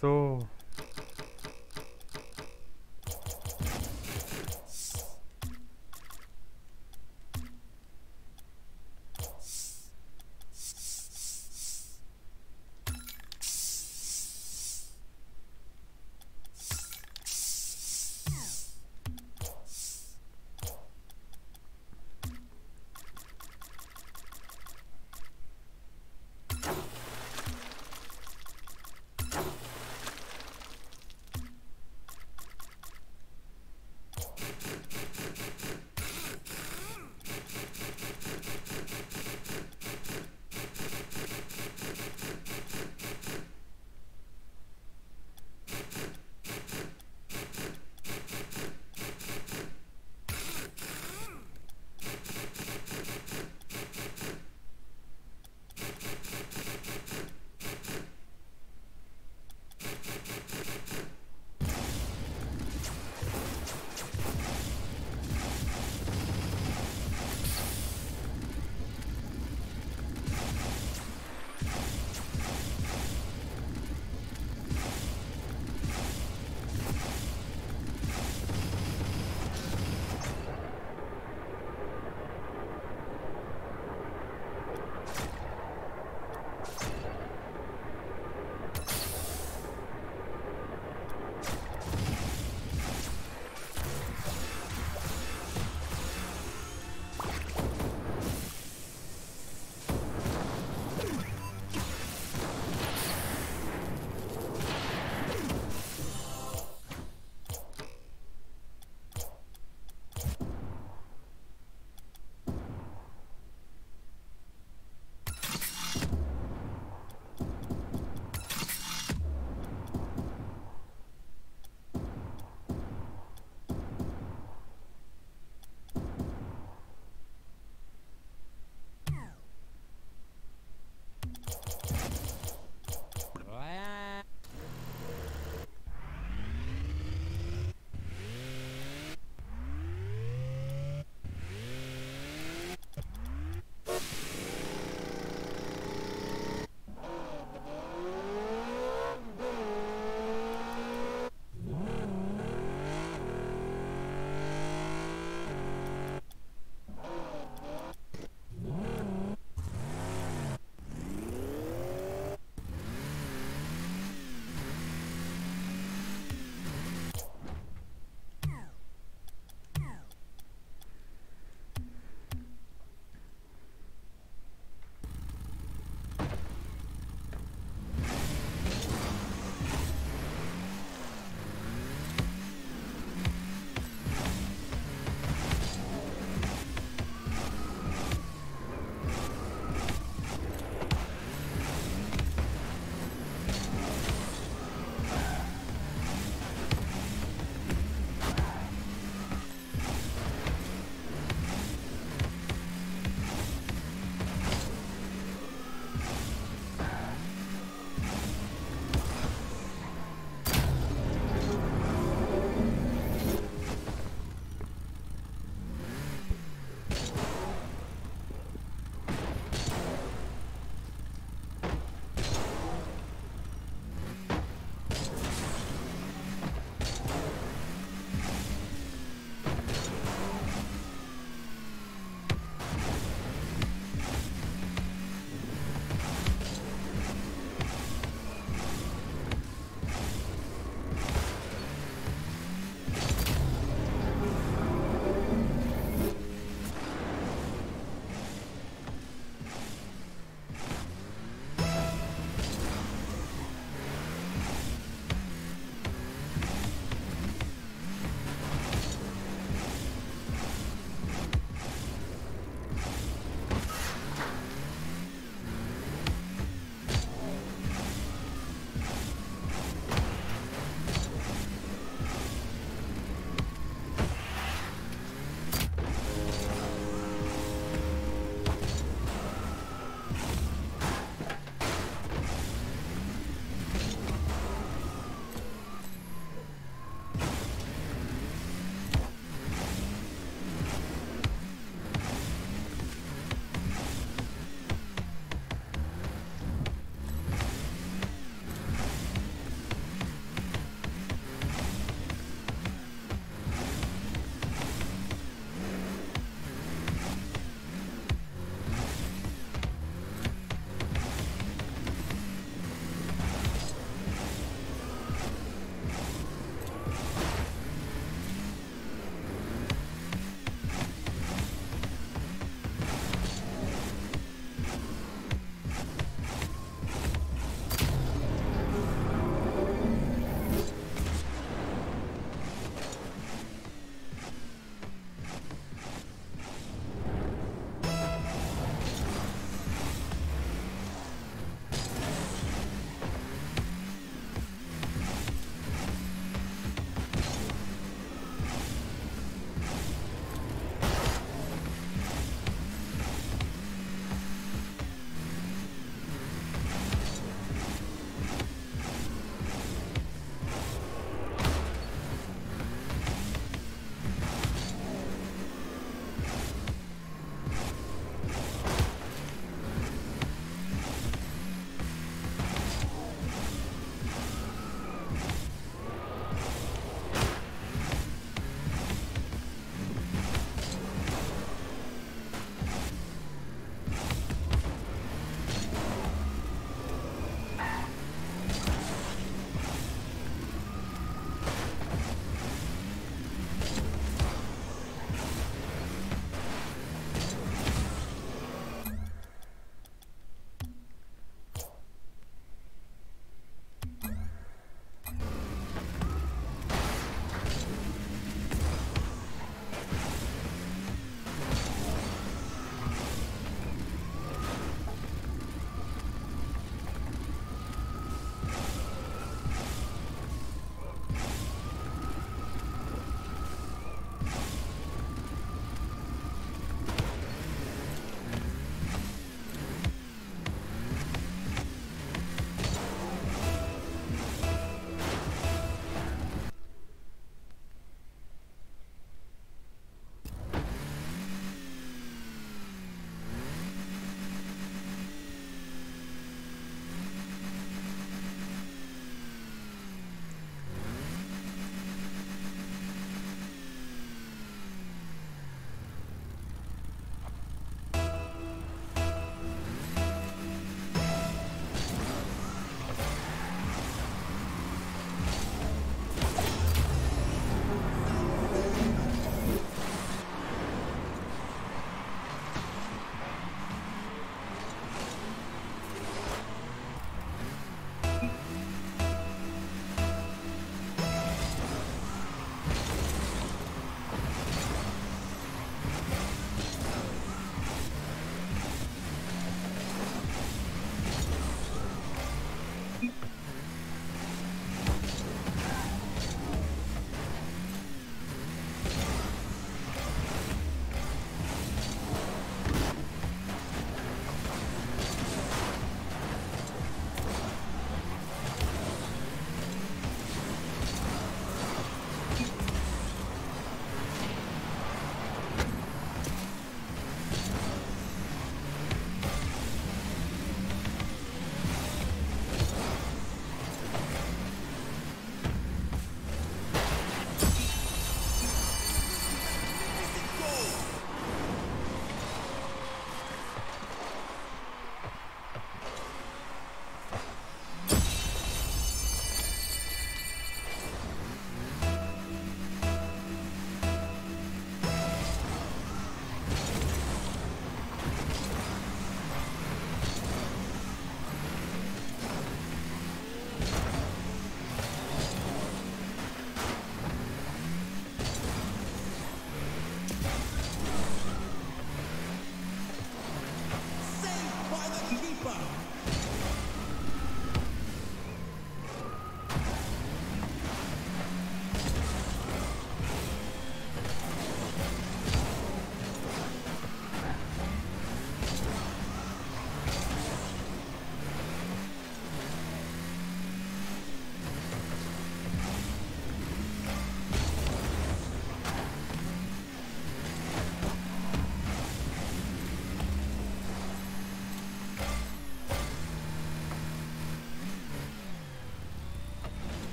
So.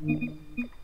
Thank you.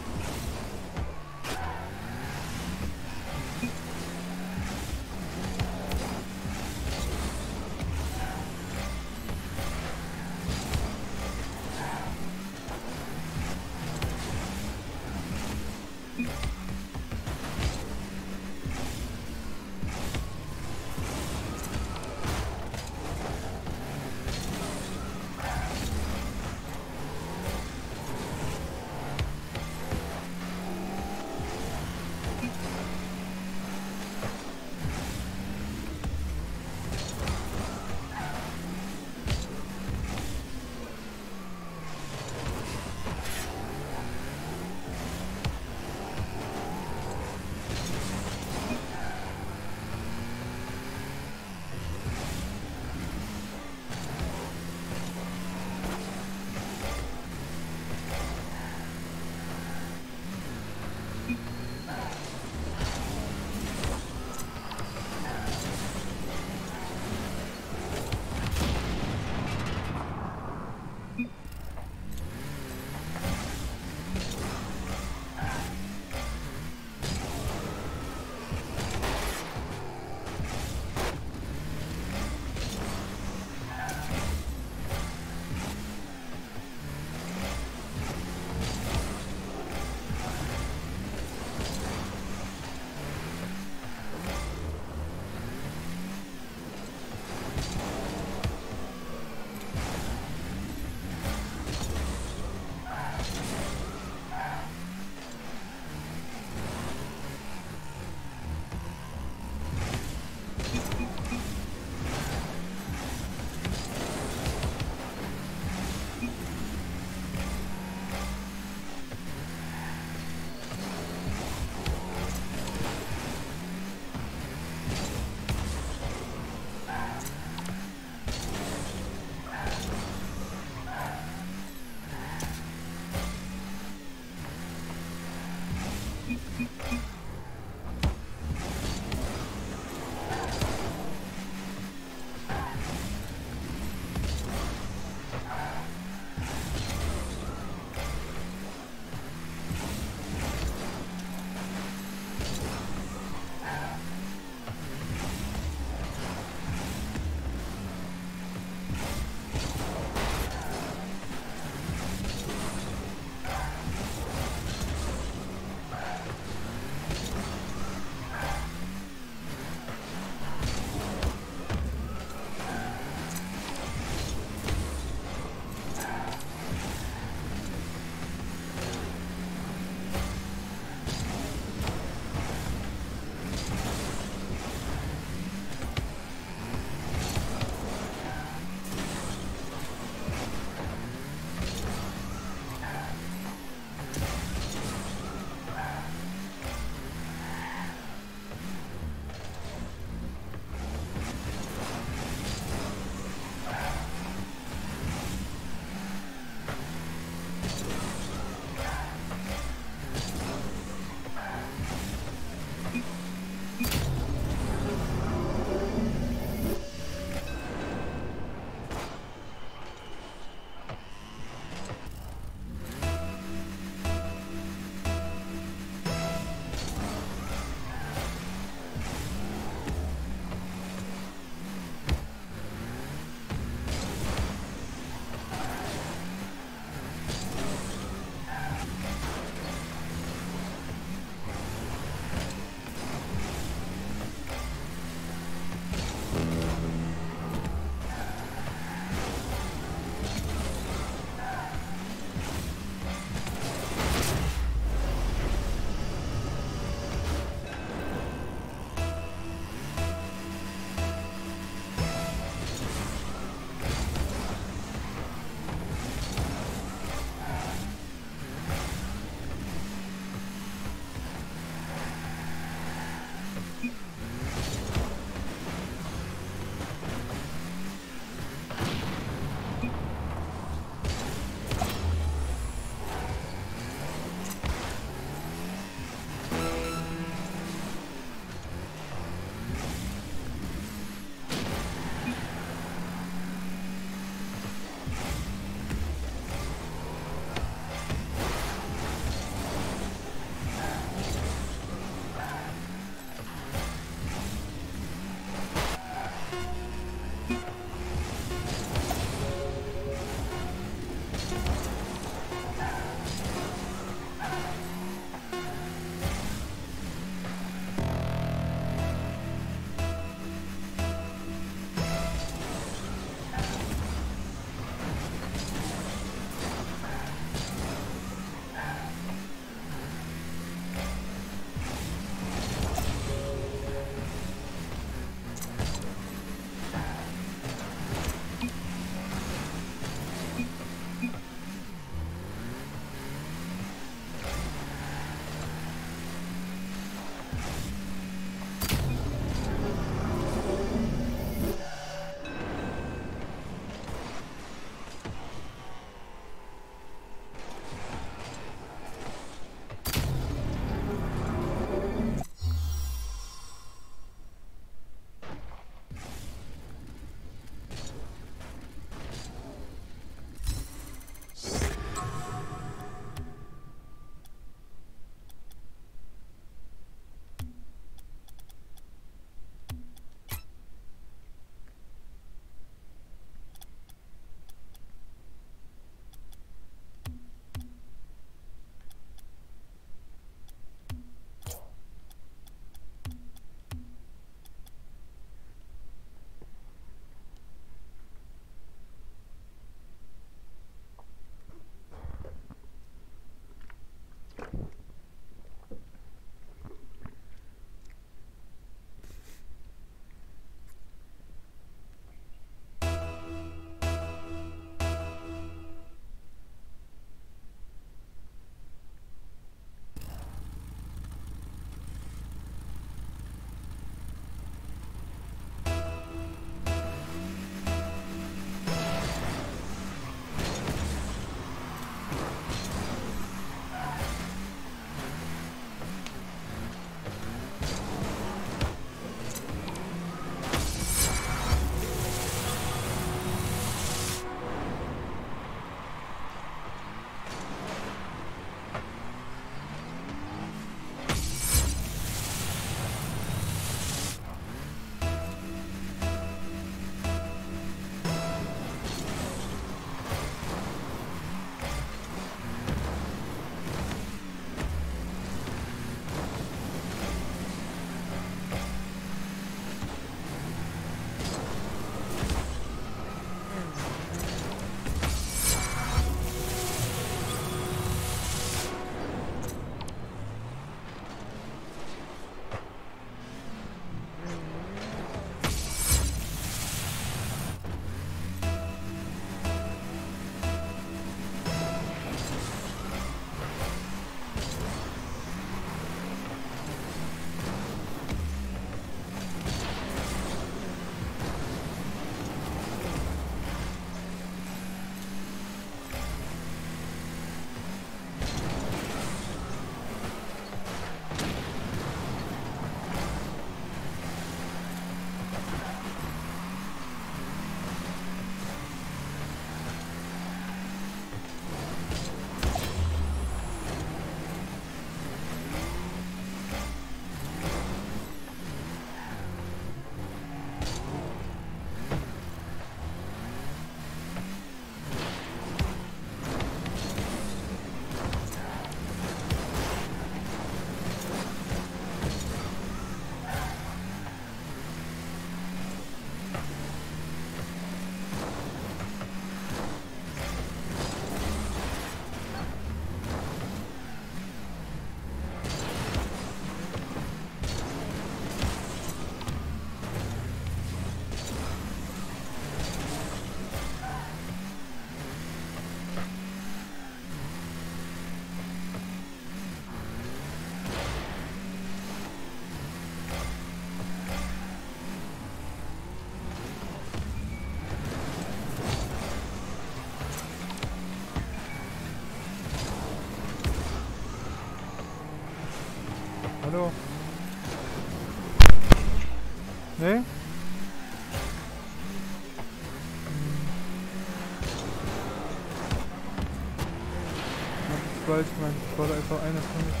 Ich ich wollte einfach eine von mich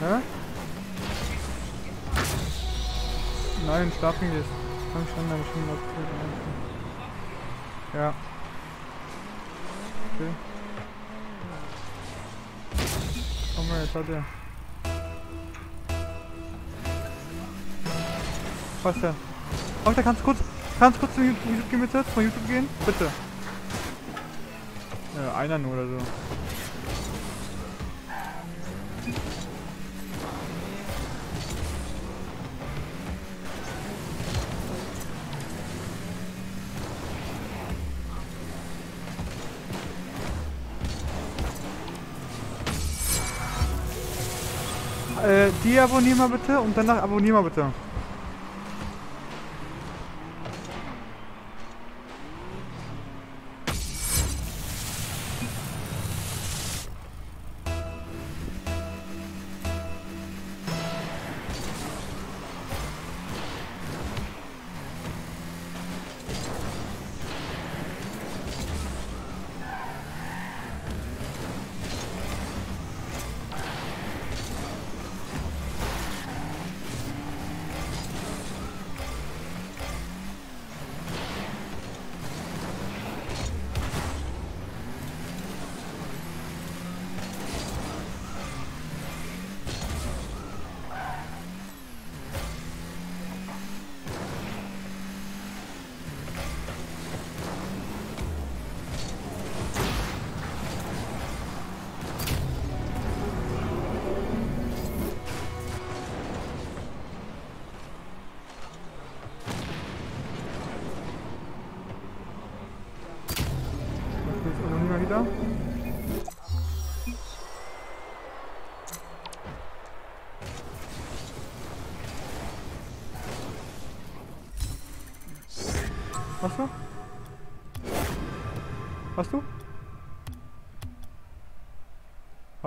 Hä? Nein, schlafen gehst. Komm schon, dann schon was Ja. Okay. Komm mal, jetzt hat er. Was denn? Oh, da kannst du kurz, kannst du kurz zu YouTube gehen bitte? Von YouTube gehen? Bitte. Einer nur oder so. Äh, die abonnieren mal bitte und danach abonnieren mal bitte.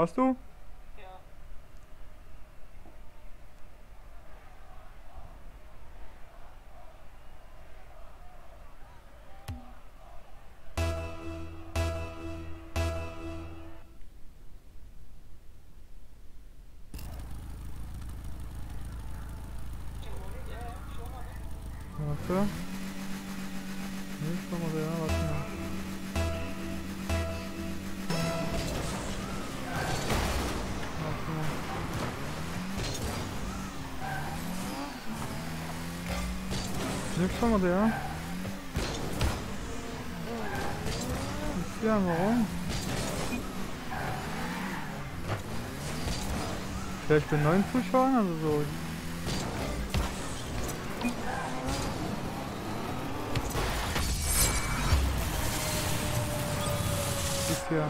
Hast du? Mal, ja. Ist ja, warum? Vielleicht bei neuen Zuschauern, also so hier.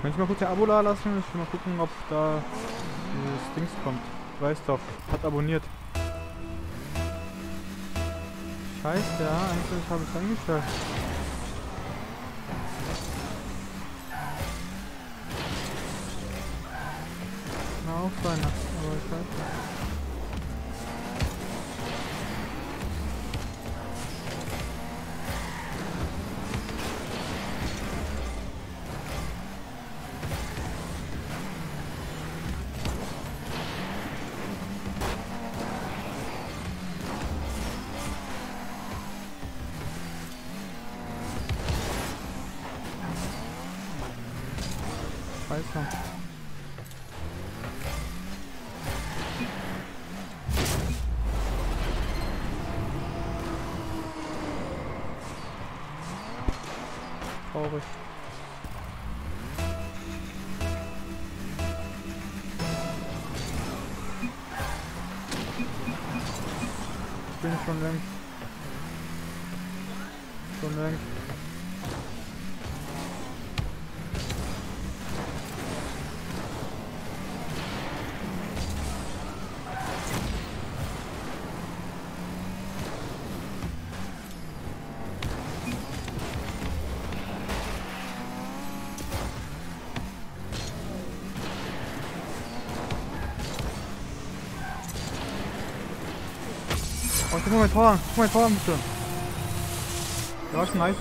Kann ich mal kurz ein Abo da lassen? Ich will mal gucken, ob da dieses Dings kommt. Weiß doch. Hat abonniert. Scheiße, ja, eigentlich habe ich es eingestellt. Oh, guck mal mein Tor an. Guck mal mein Tor an, bitte. Der war schon nice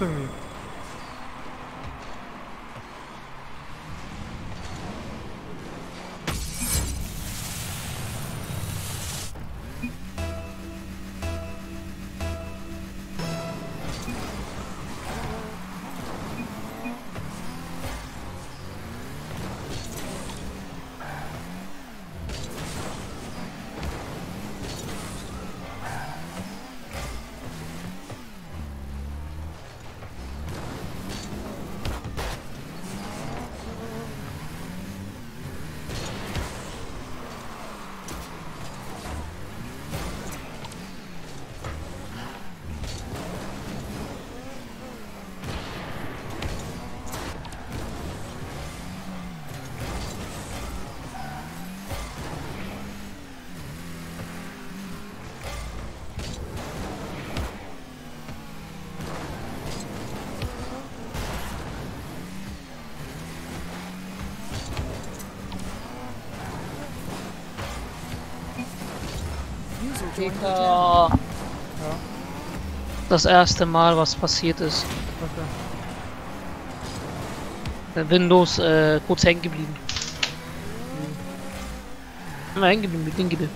Peter. Das erste Mal, was passiert ist. Okay. Der Windows äh, kurz hängen geblieben. Immer hängen geblieben mit Dinggebel.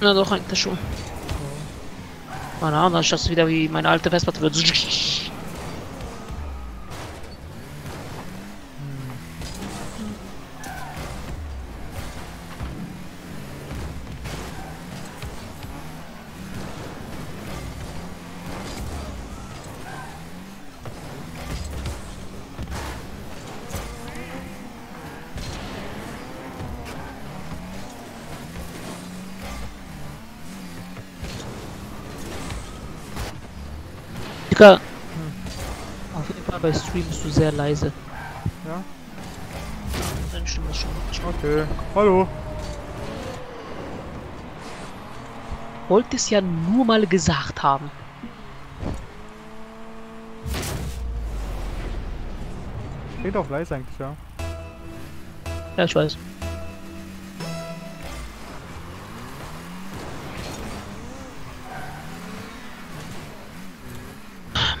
Na doch, eigentlich schon. Ah, na, dann ist das wieder wie meine alte Festplatte wird. Digga. Auf jeden Fall bei Stream bist du sehr leise. Ja? Deine Stimme ist schon. Okay. Hallo. Wollte es ja nur mal gesagt haben. Steht auf leise eigentlich, ja. Ja, ich weiß.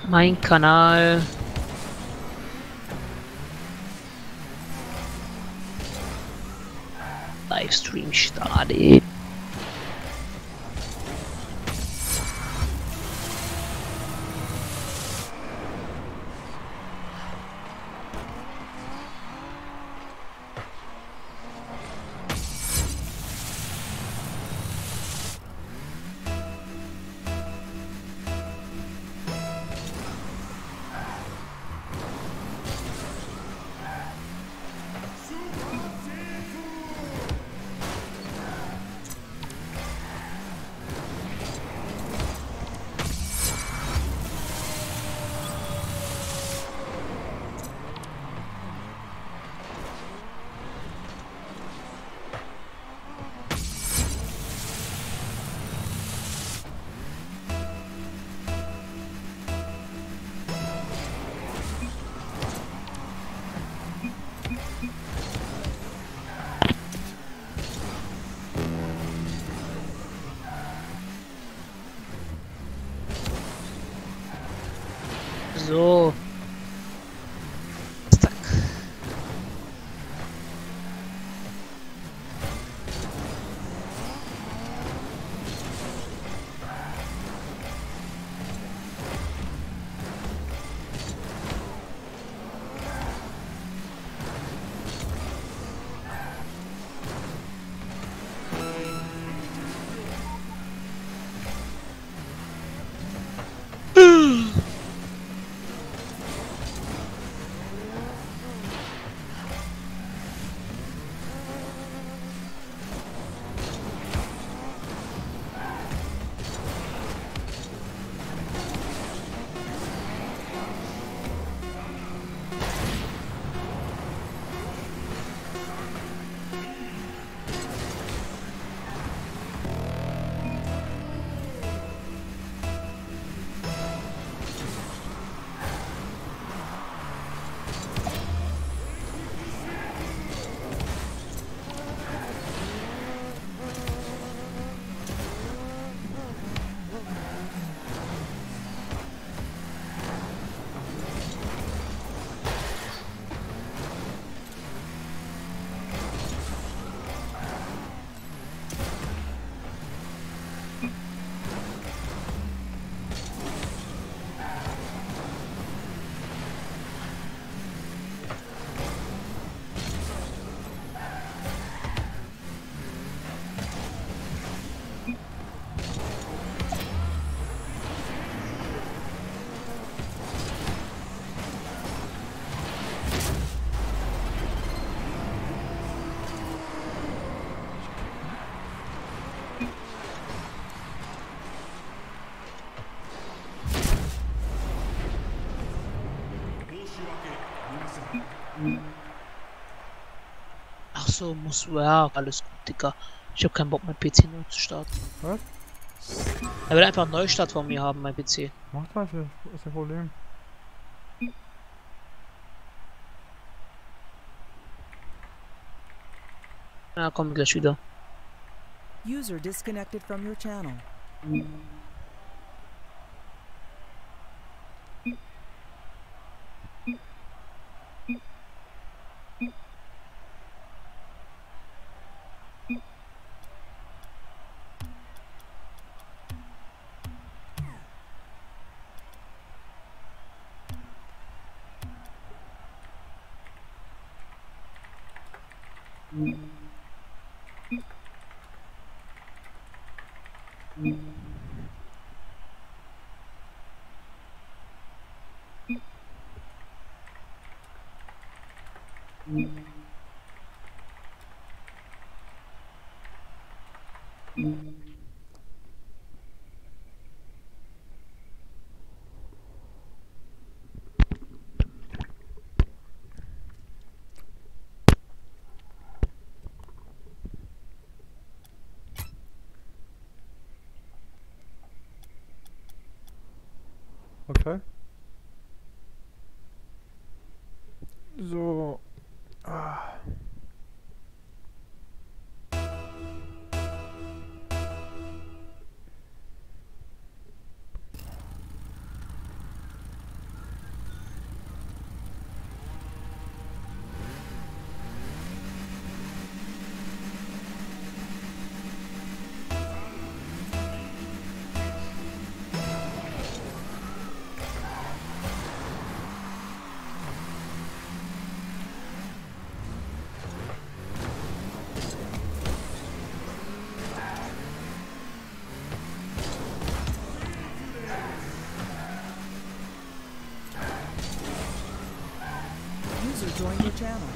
Mein Kanal. Livestream startet. So, muss. Ja, alles gut, Digga. Ich hab keinen Bock, mein PC neu zu starten. Was? Er will einfach einen Neustart von mir haben, mein PC. Mach das, was ist das Problem? Ja, kommen gleich wieder. User disconnected from your channel. Mm-hmm. Okay. Joined your channel.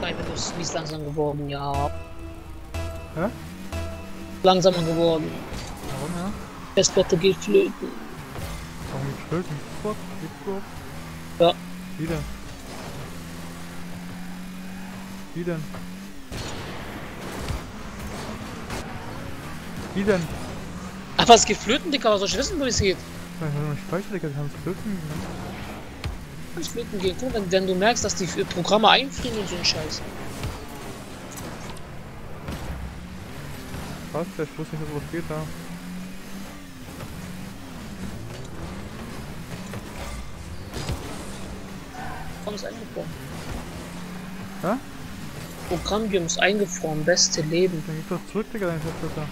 Nein, Windows, wie ist langsam geworden, ja. Hä? Langsamer geworden. Warum ja? Festplatte geht flöten. Warum nicht Flöten? Xbox? Xbox? Ja. Wie denn? Wie denn? Wie denn? Einfach, es geht flöten, Digga, was soll ich wissen, wo es geht? Ich habe noch Speicher, Digga, die haben es Flöten gemacht. Kann es flöten gehen. Guck, wenn, wenn du merkst, dass die Programme einfrieren und so ein Scheiß. Was? Ich wusste nicht, was geht da. Ist eingefroren, beste Leben. Dann gib doch zurück, Digga, dein Festplatte.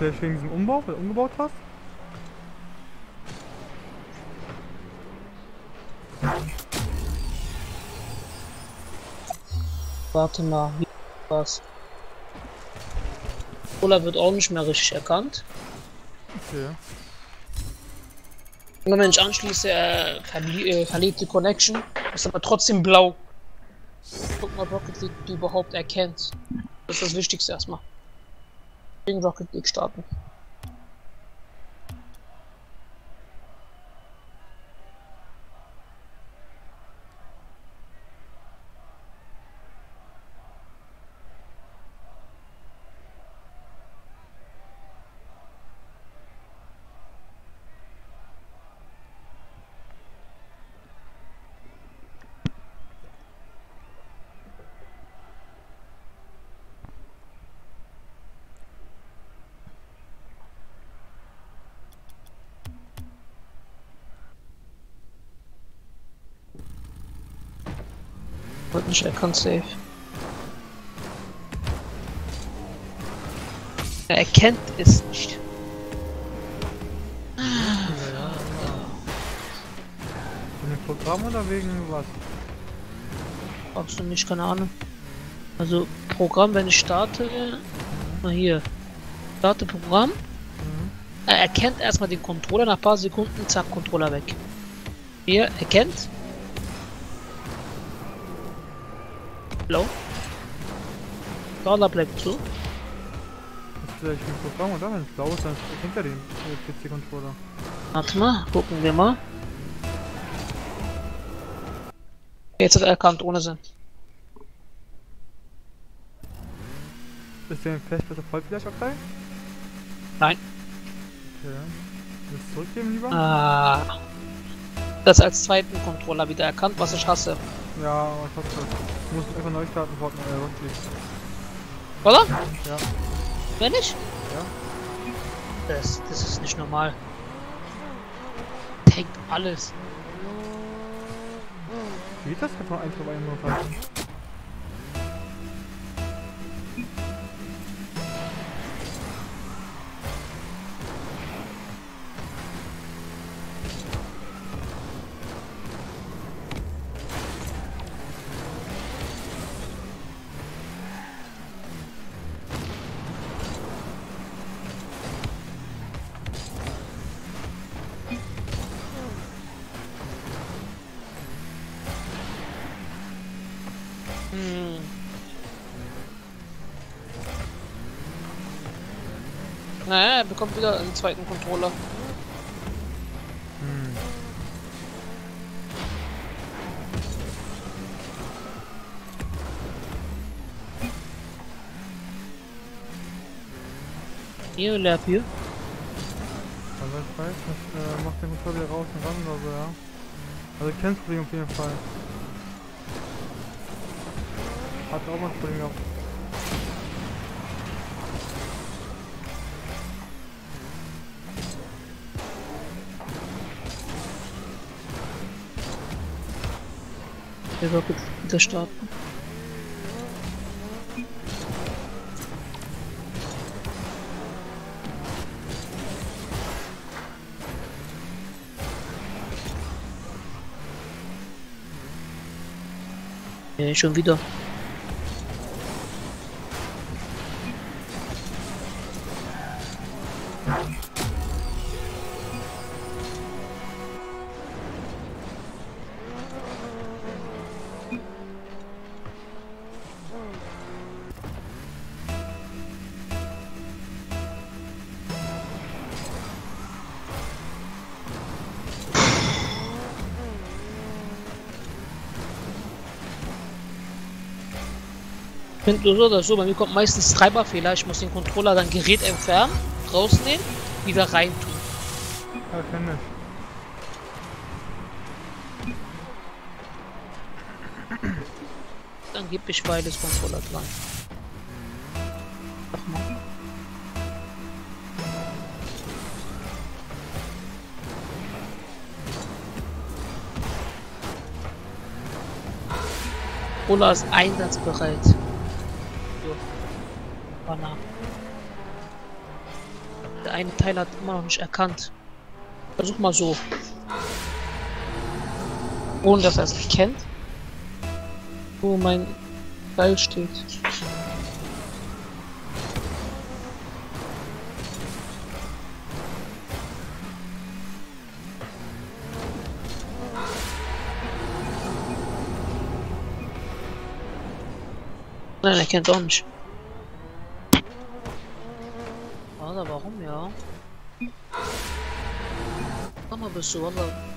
Vielleicht wegen diesem Umbau, weil du umgebaut hast? Warte mal, wie was? Cola wird auch nicht mehr richtig erkannt. Okay. Und wenn ich anschließe, äh, äh, verliert die Connection, ist aber trotzdem blau. Guck mal, Rocket League die überhaupt erkennt. Das ist das Wichtigste erstmal. Gegen Rocket League starten. Nicht erkannt, safe. Er erkennt es nicht. In dem Programm oder wegen was? Brauchst du nicht, keine Ahnung. Also, Programm, wenn ich starte, mal hier. Starte Programm. Mhm. Er erkennt erstmal den Controller, nach ein paar Sekunden, zack, Controller weg. Hier, erkennt. Blau. Dollar bleibt zu. Das ist vielleicht ein Programm oder? Wenn es blau ist, dann erkennt er den äh, PC-Controller. Warte mal, gucken wir mal. Jetzt hat er erkannt, ohne Sinn. Ist der Festplatte voll vielleicht abgleich? Nein. Okay. Willst du zurückgeben lieber? Ah. Das als zweiten Controller wieder erkannt, was ich hasse. Ja, aber ich hoffe das. Du musst einfach neu starten, Fortnite, äh, Rocket League. Oder? Ja. Wenn ich? Ja. Das, das ist nicht normal. Tankt alles. Geht das? Ich hab noch eins einen nur Bekommt wieder einen zweiten Controller. Hm. Hier, Lab hier. Also ich weiß nicht, äh, macht den Controller wieder raus und ran oder so, ja. Also ich kenn's Problem auf jeden Fall. Hat auch mal ein Problem gehabt. Der wieder starten. Nee, schon wieder. Finde so oder so, bei mir kommt meistens Treiberfehler. Ich muss den Controller dann Gerät entfernen, rausnehmen, wieder rein tun. Ja, kenn ich. Dann gebe ich beides Controller dran. Controller ist einsatzbereit. Banner. Der eine Teil hat immer noch nicht erkannt. Versuch mal so. Ohne dass er es erkennt. Wo mein Teil steht. Nein, er kennt auch nicht. Sag mal, bist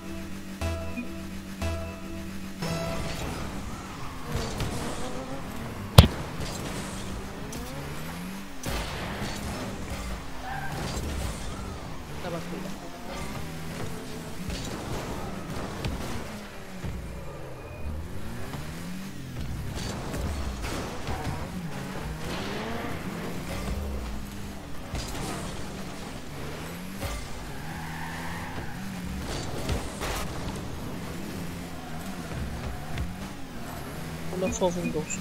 oder vor Windows?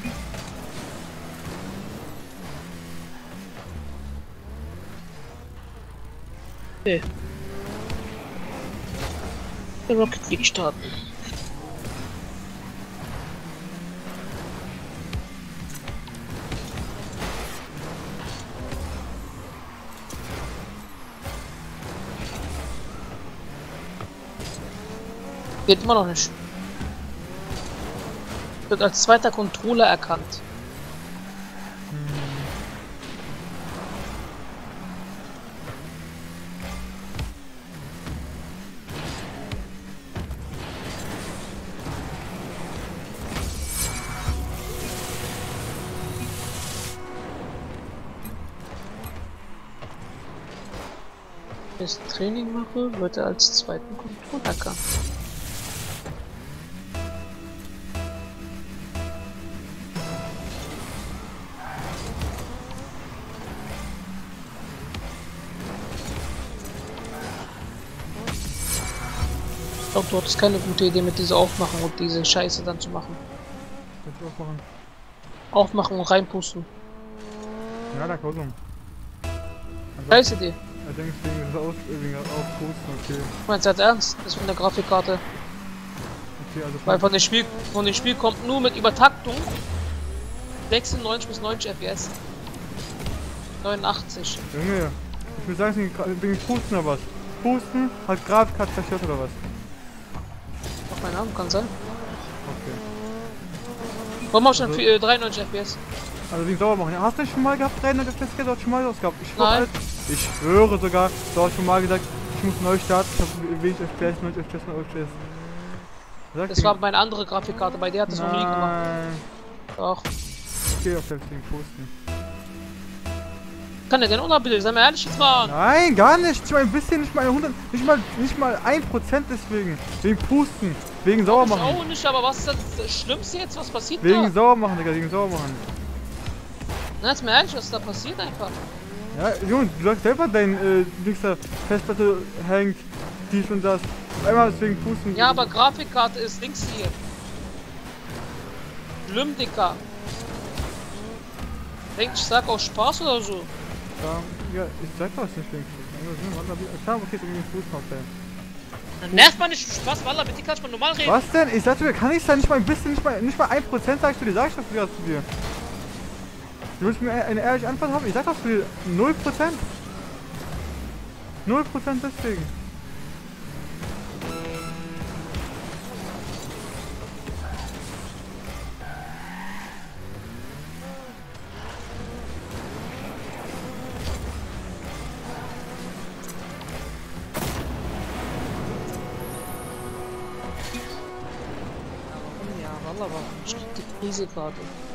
Okay. Rocket League starten. Geht immer noch nicht. Wird als zweiter Controller erkannt. Wenn ich Training mache, wird er als zweiten Controller erkannt. Du hattest keine gute Idee mit dieser Aufmachen und diese Scheiße dann zu machen. Aufmachen? Aufmachen und reinpusten. Ja, da komm. Also, Scheiß Idee. er denkt wegen des Aus, äh, wegen Aufpusten, okay. Meinst du jetzt ernst? Das ist von der Grafikkarte. Okay, also Weil von dem Spiel, von dem Spiel kommt nur mit Übertaktung 96 bis 90 FPS. 89. Junge, ich will sagen, wegen Pusten oder was? Pusten hat Grafikkarte zerstört oder was? Namen kann sein. Okay. Warum du dann Also- für, äh, 93 FPS? Also wegen sauber machen. Ja, hast du schon mal gehabt, Rennen, das Festgeld dort schon mal ausgehabt? Ich Nein. Ich schwöre sogar, du hast schon mal gesagt, ich muss neu starten, ich hab wenig FPS, 90 FPS, 90 FPS. Sag Das war meine andere Grafikkarte, bei der hat das noch nie gemacht. Nein. Doch. Okay, auf wegen Pusten. Kann der denn unabhängig? Sei mal ehrlich jetzt mal. Nein, gar nicht. Nicht mal ein bisschen, nicht mal 100, nicht mal, nicht mal 1% deswegen. Wegen Pusten. Wegen sauer Ich auch nicht, aber was ist das Schlimmste jetzt? Was passiert Wegen da? sauer machen, Digga, wegen sauer machen. Na, jetzt mal ehrlich, was da passiert einfach. Ja, Junge, du sagst selber, dein äh, nächster Festplatte hängt, dies und das. Einmal ist wegen Pusten. Ja, aber Grafikkarte ist links hier. Schlimm, Dicker. Denkt, ich sag aus Spaß oder so. Ja, ja, ich sag ist nicht wegen Pusten. Klar, okay, wegen Pusten auf der. Nervt man nicht Spaß, Wallah, mit dir kann ich mal normal reden. Was denn? Ich sag dir, kann ich da nicht mal ein bisschen, nicht mal, nicht mal 1% sagst du dir, sag ich das wieder zu dir. Du willst mir eine ehrliche Antwort haben? Ich sag das zu dir, 0%. 0% deswegen. Die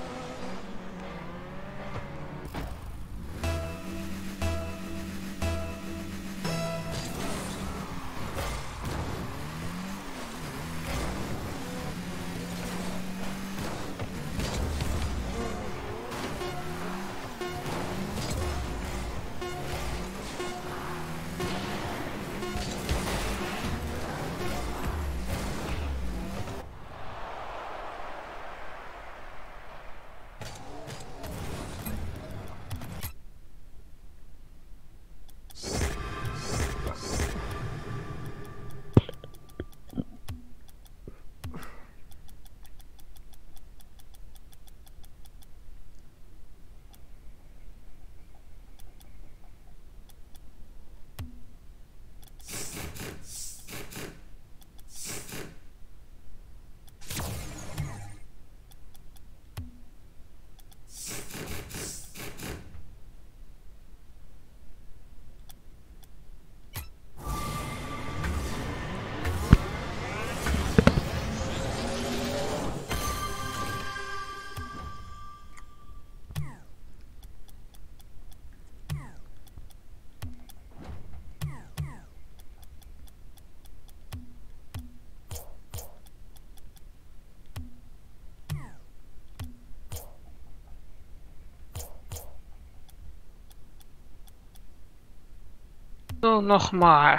So, nochmal.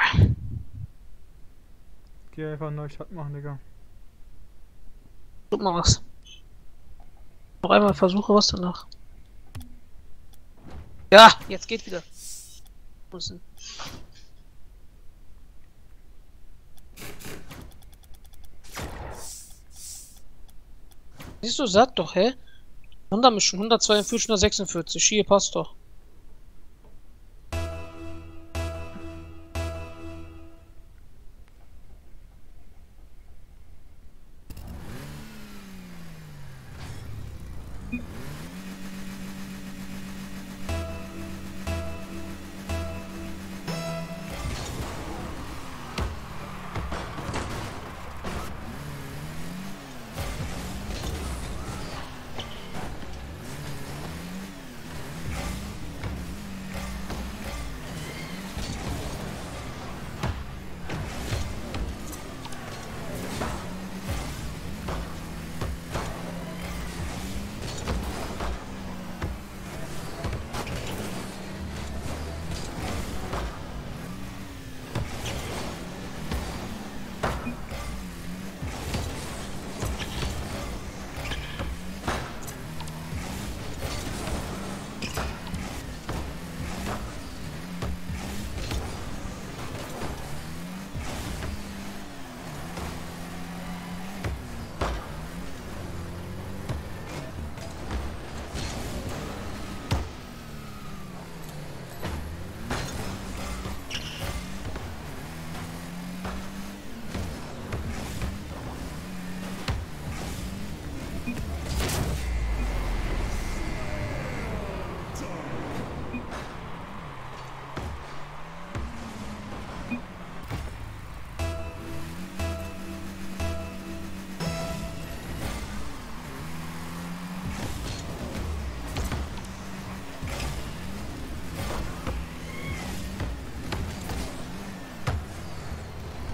Geh einfach neu Stadt machen, Digga. Guck mal was. Noch einmal versuche was danach. Ja, jetzt geht wieder. Denn? Siehst du, sag doch, hä? Honda ist schon 142, 146. Hier passt doch.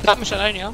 Lad mich allein, ja?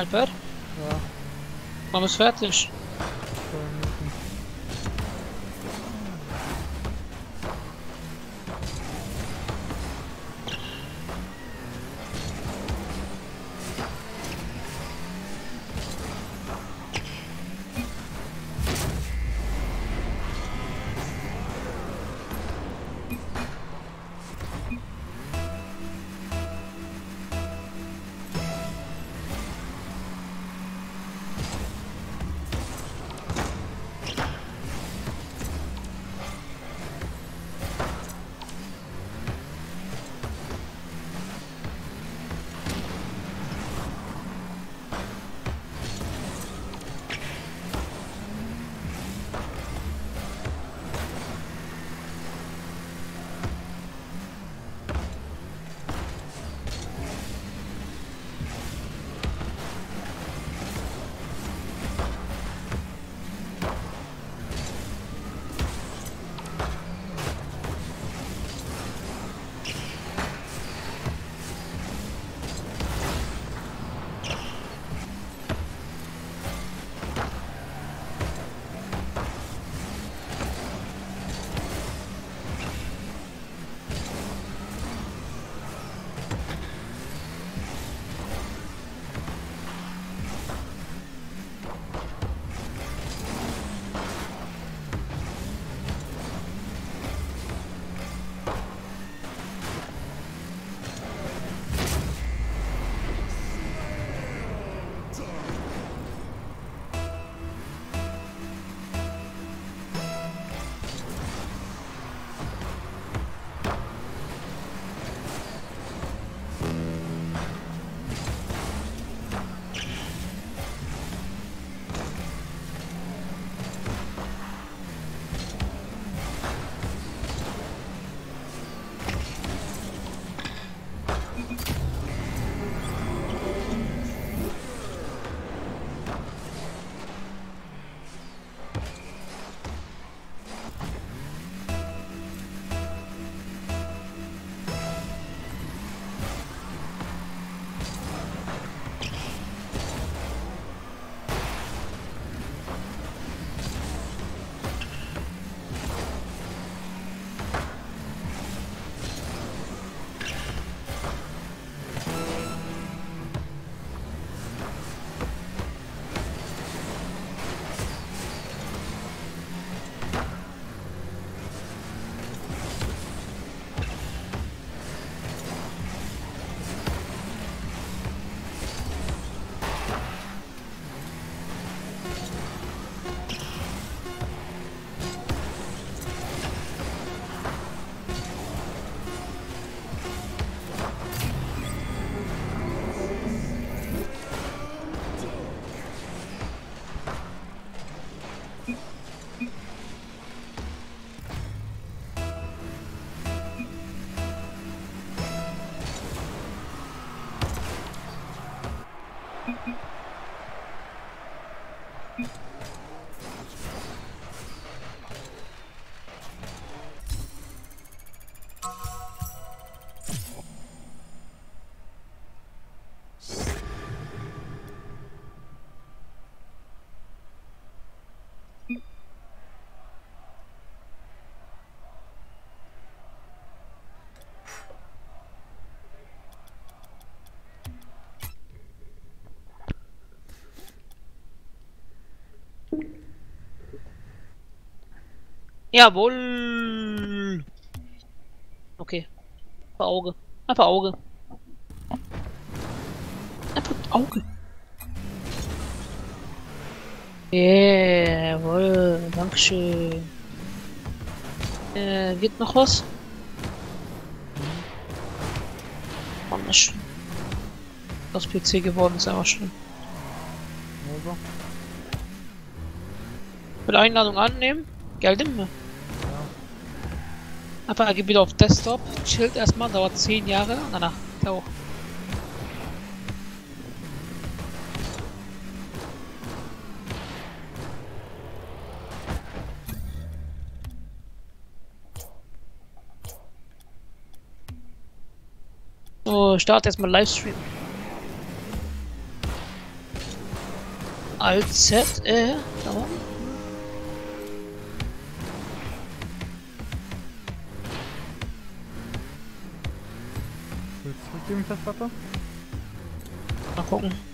Alper? Ja, Warum ist fertig? Jawohl. Okay. Einfach Auge. Einfach Auge. Einfach Auge. Jawohl. Dankeschön. Äh, geht noch was? Mann, das ist schlimm. Das PC geworden ist einfach schlimm. Also, Will Einladung annehmen? Geld immer. Einfach er geht wieder auf Desktop, chillt erstmal, dauert 10 Jahre und danach auch. So, start erstmal Livestream. Alt Z, äh, da Festplatte? Mal gucken.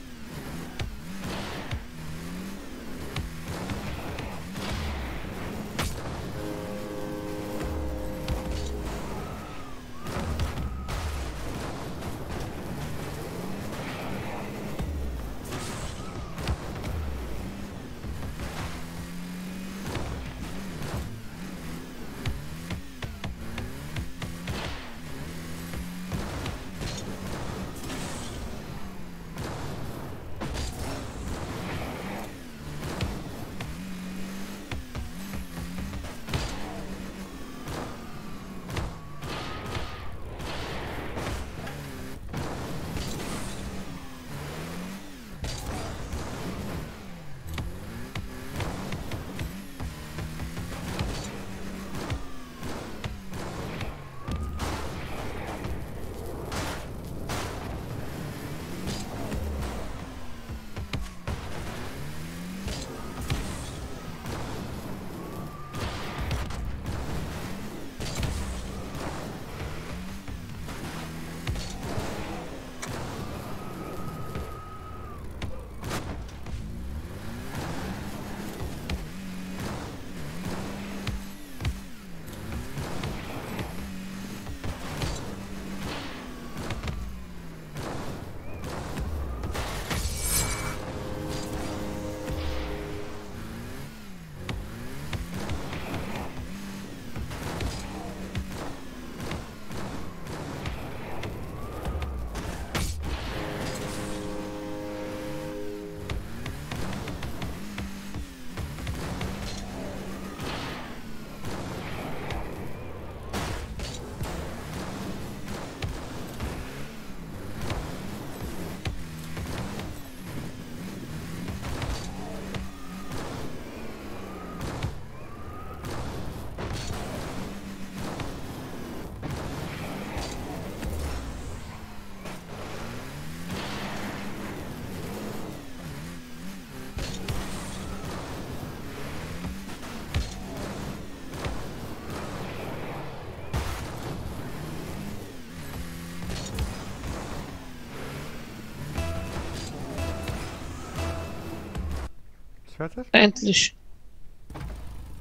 Fertig? Endlich.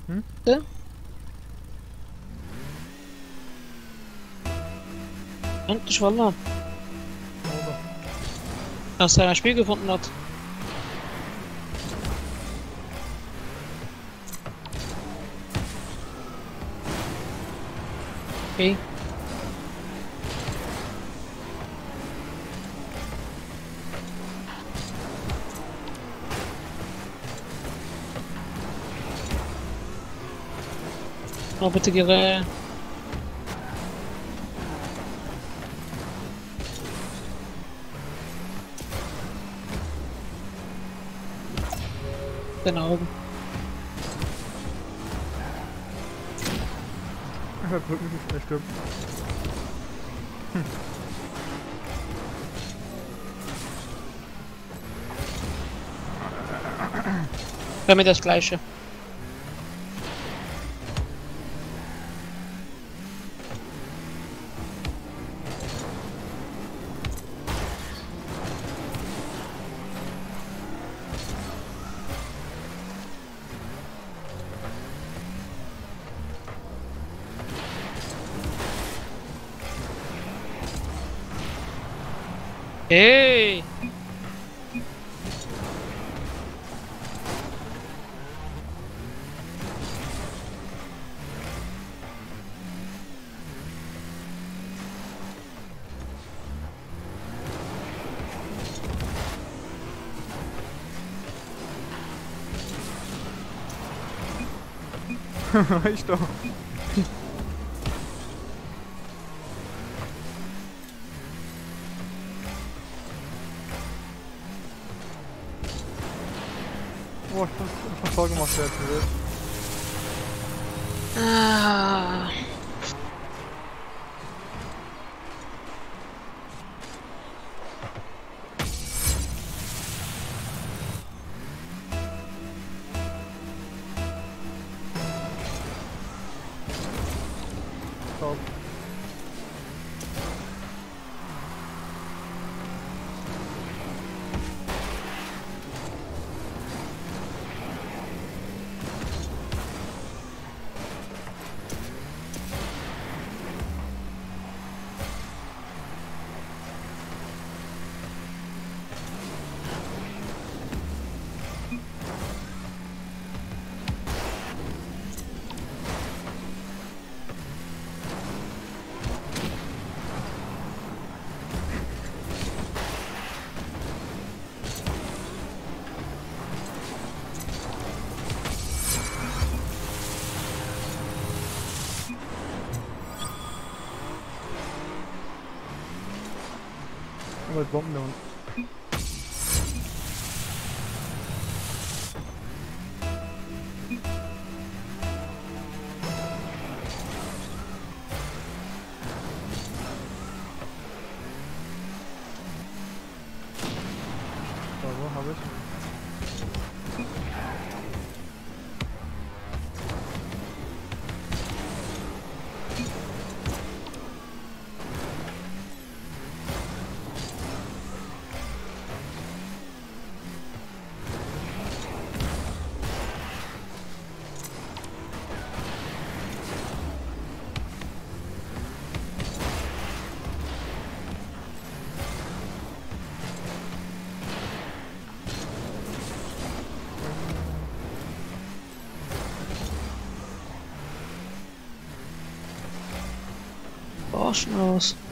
Hm? Ja? Endlich Wallah. Dass er ein Spiel gefunden hat. Oh, bitte Gerät. Den Augen. Er drückt mich, er stirbt. Wäre mir das gleiche. Reicht doch. Boah, ich muss schon Tor called? Aber Bomben Arsch aus.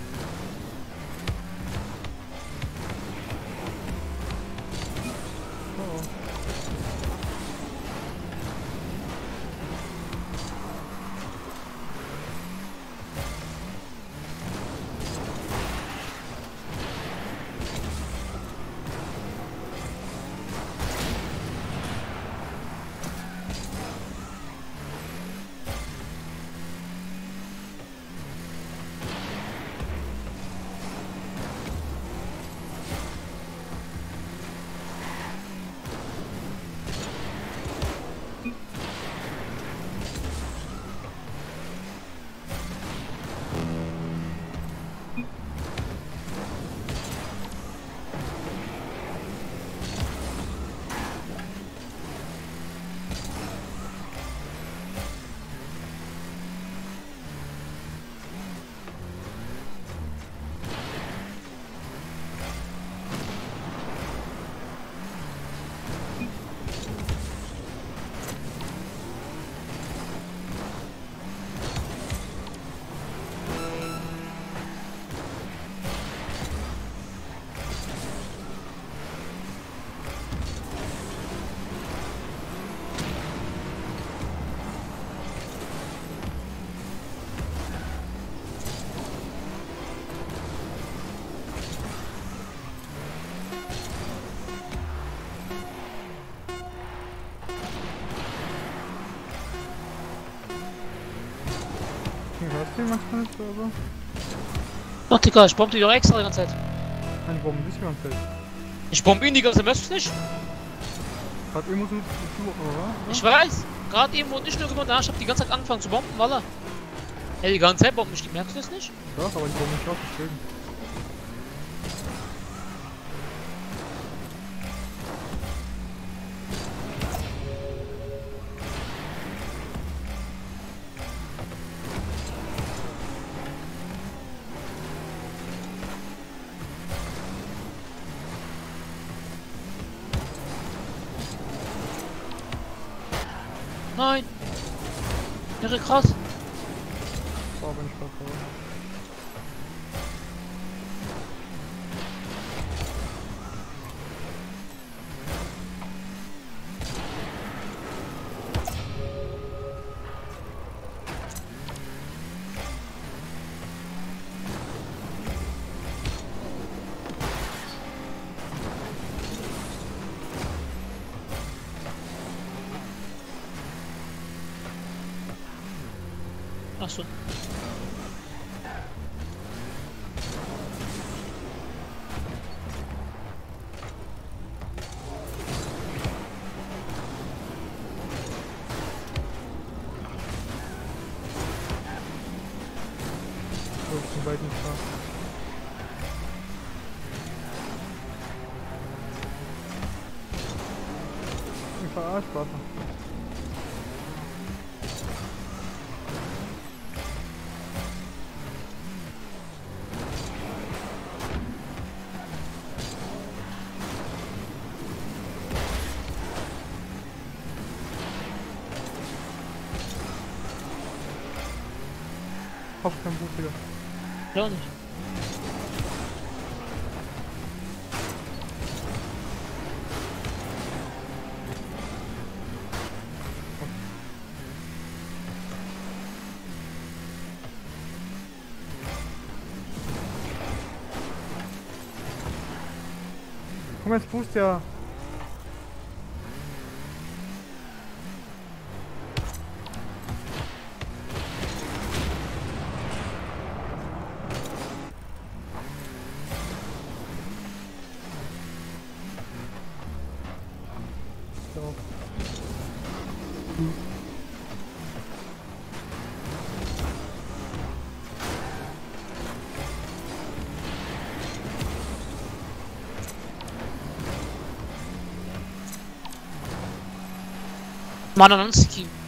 Ihn manchmal nicht so? Ach, Digga, ich bomb die doch extra die ganze Zeit. Nein, warum nicht mehr am Feld? Ich bomb ihn die ganze Zeit, merkst du nicht? Hat irgendwo so zu, oder? Ich weiß. Gerade eben wurde nicht nur gemacht, ich hab die ganze Zeit angefangen zu bomben, Walla. Ja, die ganze Zeit bomben, ich merkst du das nicht? Doch, aber ich warum nicht auch deswegen. Nein! Wäre krass. Boah, bin ich vertraut. Ja nicht. Komm jetzt, Boost ja. Manananski. Sorry,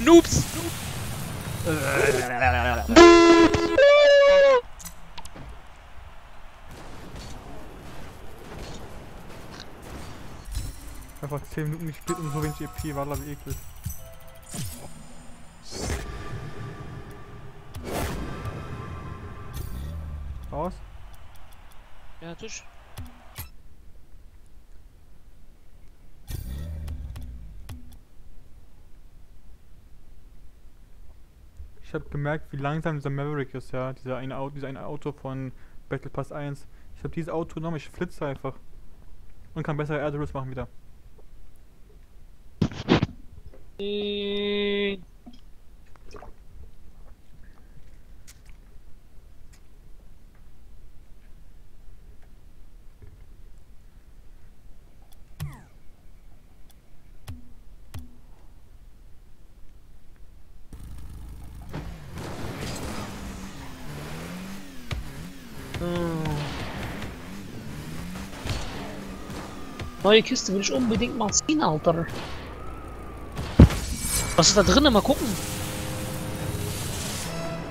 Noobs! Einfach 10 Minuten gespielt und so wenig EP war, glaube ich, eklig. Raus? Ja, Tisch. Ich habe gemerkt, wie langsam dieser Maverick ist, ja. Dieser eine Auto, dieser eine Auto von Battle Pass 1. Ich habe dieses Auto genommen, ich flitze einfach. Und kann bessere Air machen wieder. Neue Kiste will ich unbedingt mal ziehen, Alter. Was ist da drinnen? Mal gucken.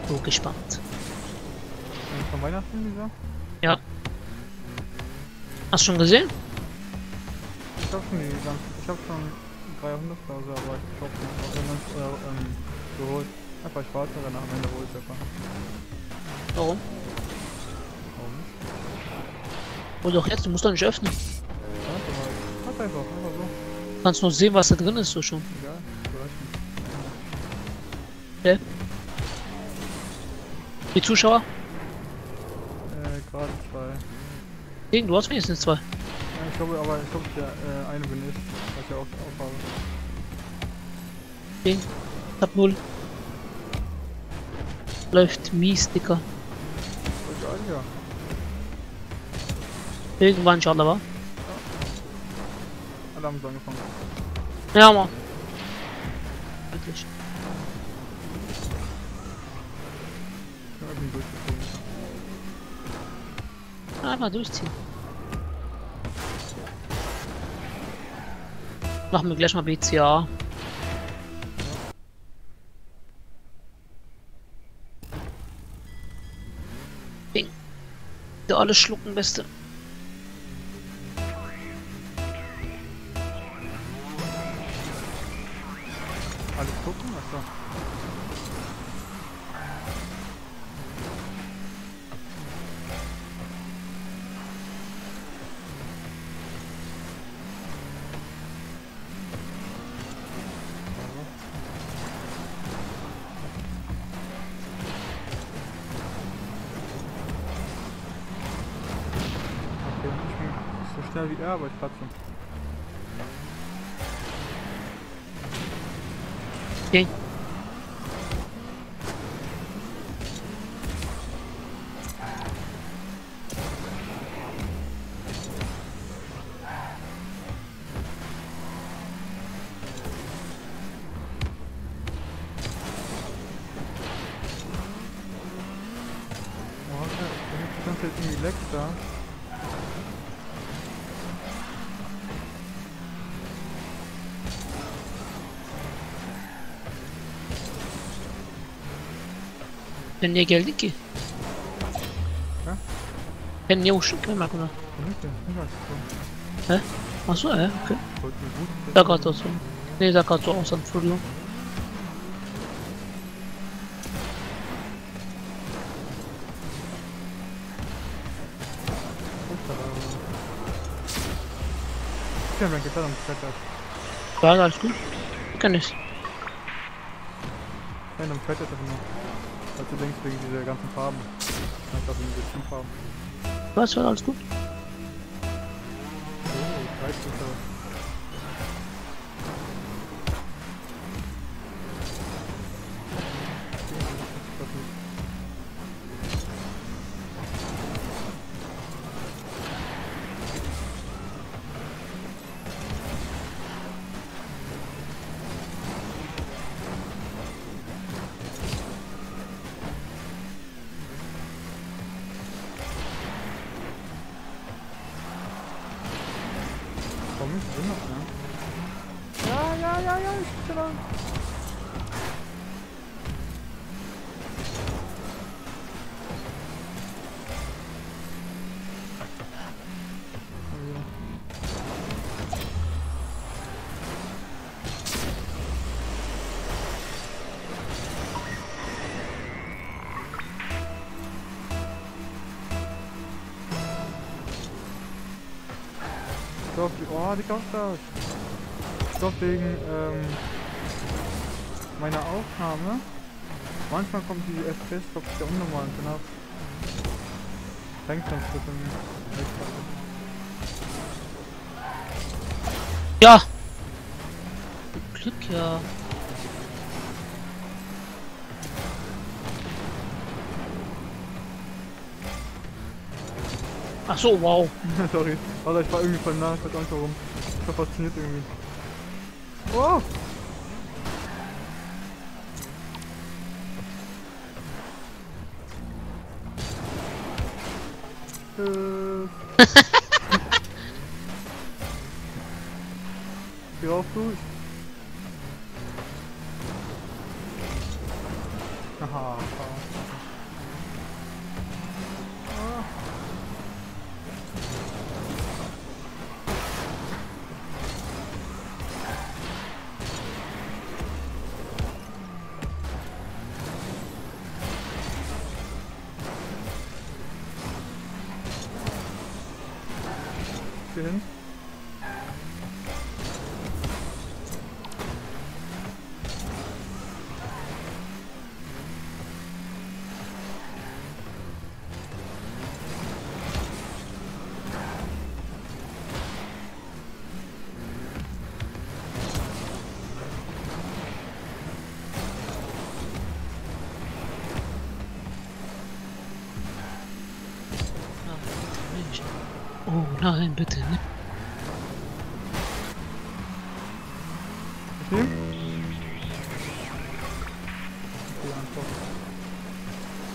So gespannt. Von Weihnachten, dieser? Ja. Hast du schon gesehen? Ich hab schon die ganzen, ich hab schon 300 oder so, aber ich hoffe nicht, auch wenn man es äh, ähm, geholt. Einfach ich warte, dann am Ende hol ich einfach. Warum? Warum nicht? Hol doch jetzt, du musst doch nicht öffnen. Einfach, einfach so. Du kannst nur sehen, was da drin ist, so schon. Egal, nicht. Okay. Die Zuschauer? Äh, gerade zwei. Ding, du hast wenigstens zwei. Ja, ich glaube, aber ich glaube, der äh, eine bin ich, was ich auch aufhabe. Ding. Ich hab null. Läuft mies, Dicker. Egal, ja. Irgendwann, inshallah, wa? Haben so angefangen. Ja, Mann. Wirklich. Ich bin durchgezogen. Einmal durchziehen. Machen wir gleich mal BCA. Ding. Der alles schlucken, Beste. So schnell Ben niye geldik ki? Ha? Ben niye uçtum ki ben buna? Wo sind wir? Sind wir schon? Achso, ja, okay. Wollten wir gut? Da gerade so. Ne, da gerade so aus, Entschuldigung. Ich hab mein Gitarre am Klettert. Ja, alles als du denkst, wegen dieser ganzen Farben. Ich das wegen den Farben. Was, schon alles gut? Oh, 13. da. Ich glaub, wegen, ähm, meiner Aufnahme. Manchmal kommt die FPS, glaub ich, der unnormalen genau. Denkt sonst das in Ja! Glück, ja. Ach so, wow. Sorry. Alter, ich war irgendwie voll nah, ich weiß auch nicht warum. Ich war fasziniert irgendwie. Oh! Äh.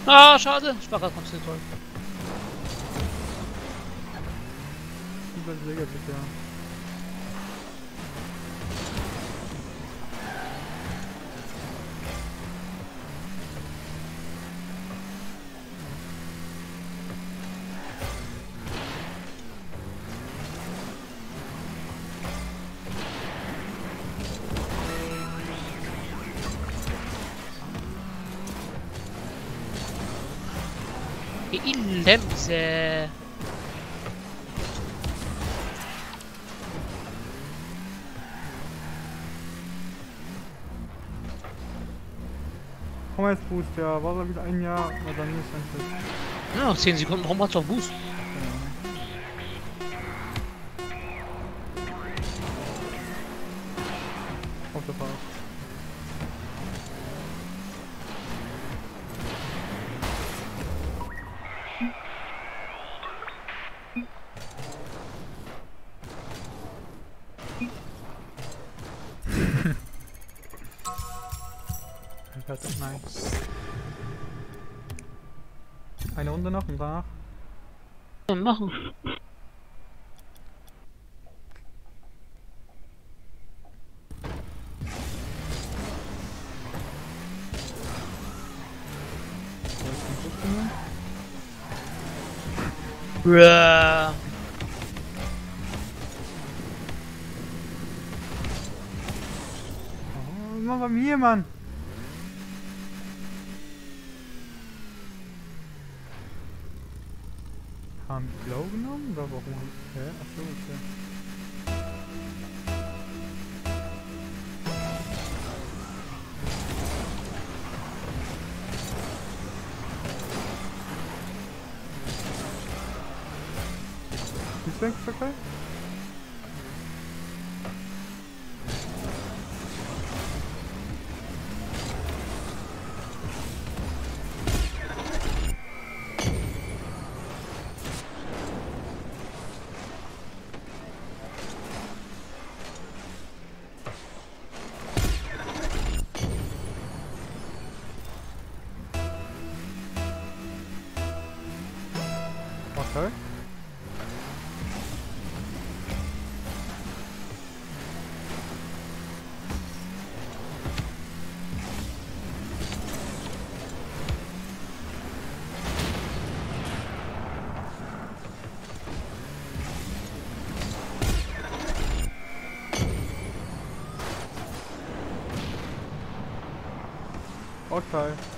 Ah, schade. Ich war gerade konzentriert. Überlege Ilemse. Komm jetzt Boost, ja. War er wieder ein Jahr, dann ist endlich. Ja, noch 10 Sekunden rum hat's auf Boost. Auf der Fahrt. Eine Runde noch und danach. Ja, machen. Bruh. Oh, mach bei mir, Mann! Ist das okay? Okay. Okay.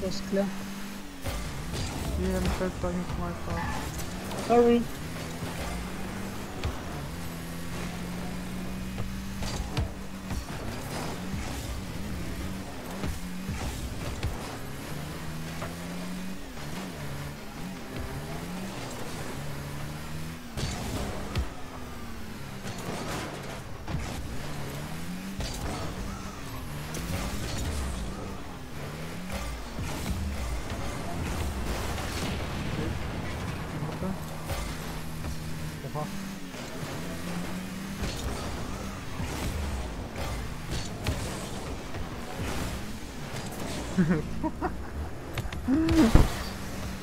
Hä? Gut, was klar. Hier, ein Feldzeichnungsmeister. Sorry.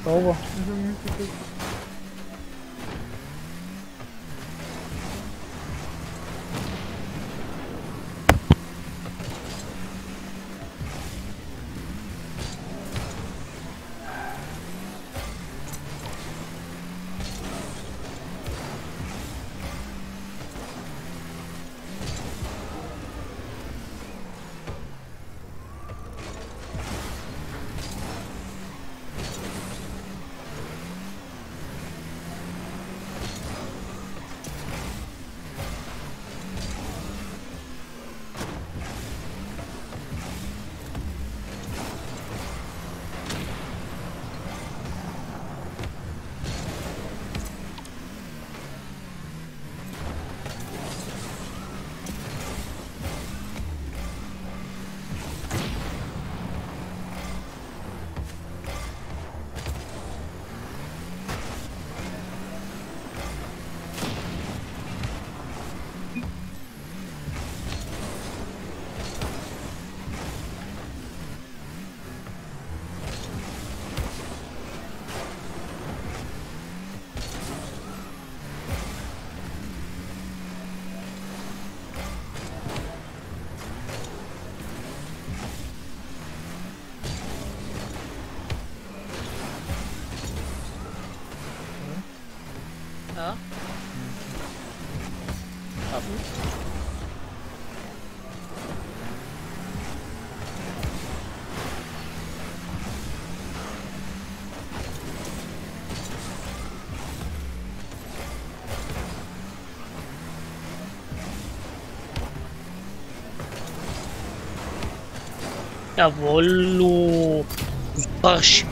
Sauber. Tá, Jawohl. Barsch.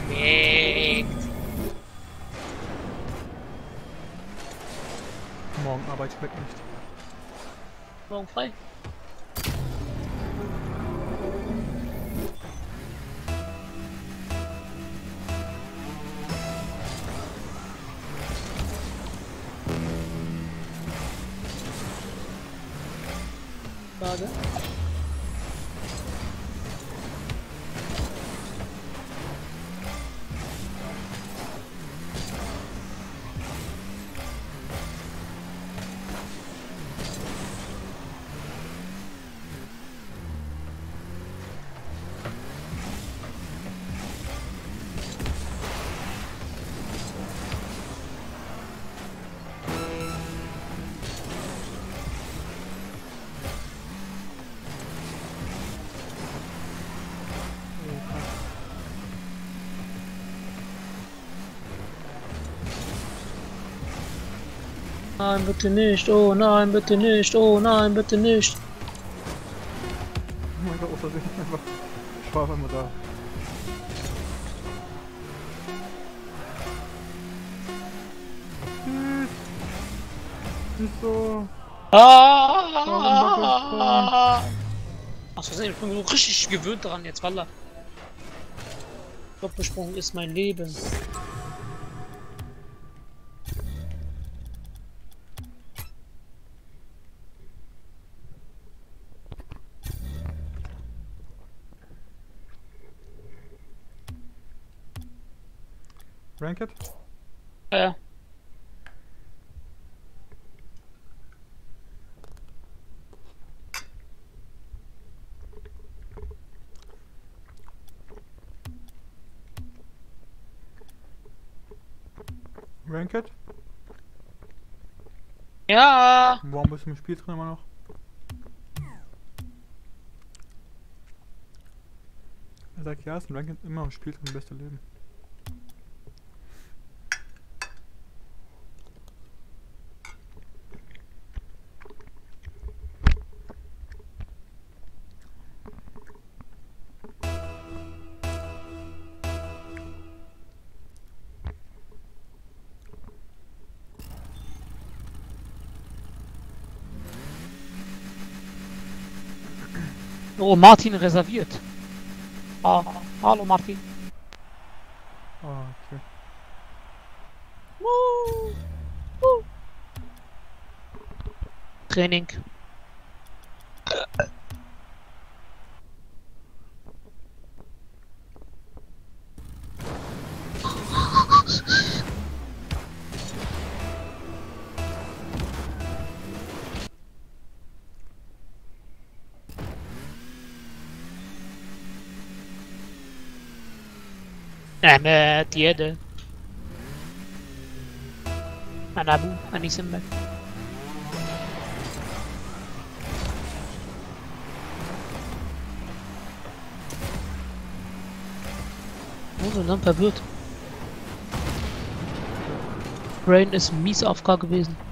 Nein, bitte nicht. Oh nein, bitte nicht. Oh nein, bitte nicht. Oh mein Gott, aus Versehen einfach. Ich war auf einmal da. Tschüss. Nicht so. Ah! Achso, ich bin so richtig gewöhnt daran jetzt, Walla. Doppelsprung ist mein Leben. Ranked? Äh, Ranked? ja. Warum bist du im Spiel drin immer noch? Er sagt ja, ist ein Ranked immer im Spiel drin, beste Leben. Oh, Martin reserviert. Ah, hallo Martin. Ah, okay. Woo. Woo. Training. Ahmed yedi. Ana bu, hani isim ben. Ne? Brain ist mies AFK gewesen.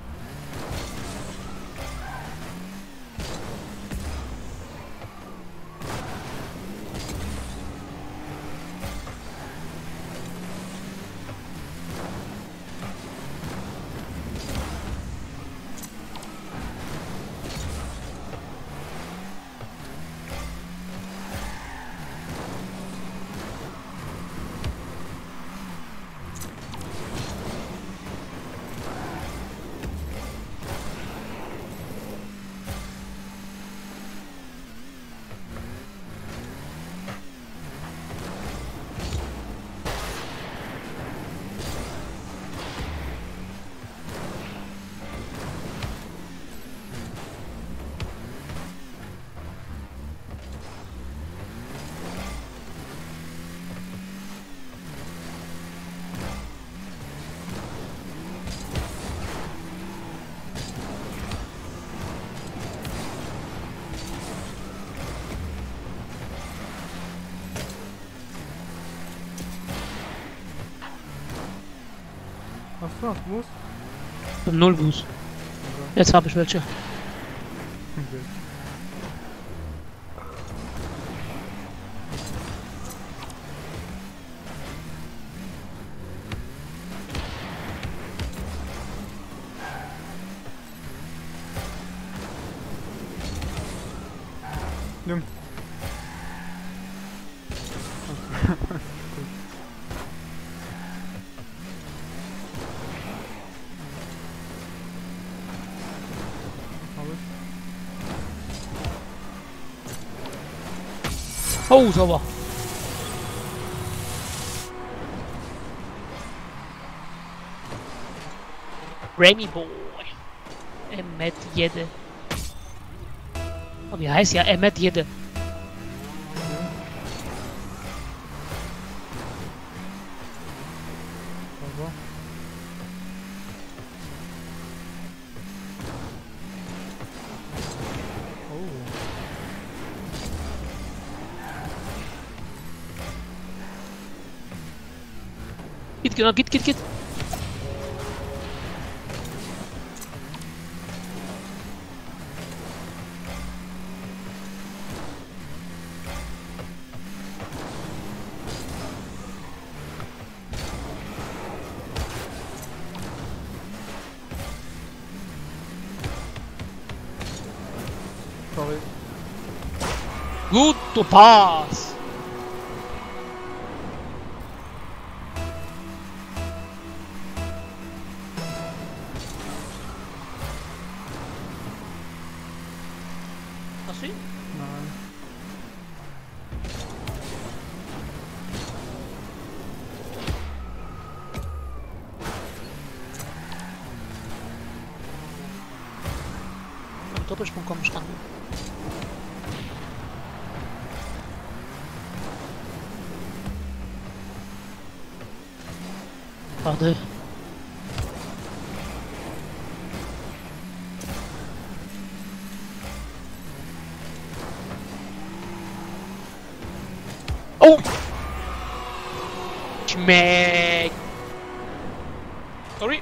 Was? Null Boost. Jetzt habe ich welche. Ich. Oh, sauber. Remy Boy. Emmet Jede. Oh, wie heißt ja Emmet Jede? Git, genau, git, git, git. Sorry. Gut, du Pass. Mit Doppelsprung komme ich ran. Warte. Oh! Schmeckt! Sorry.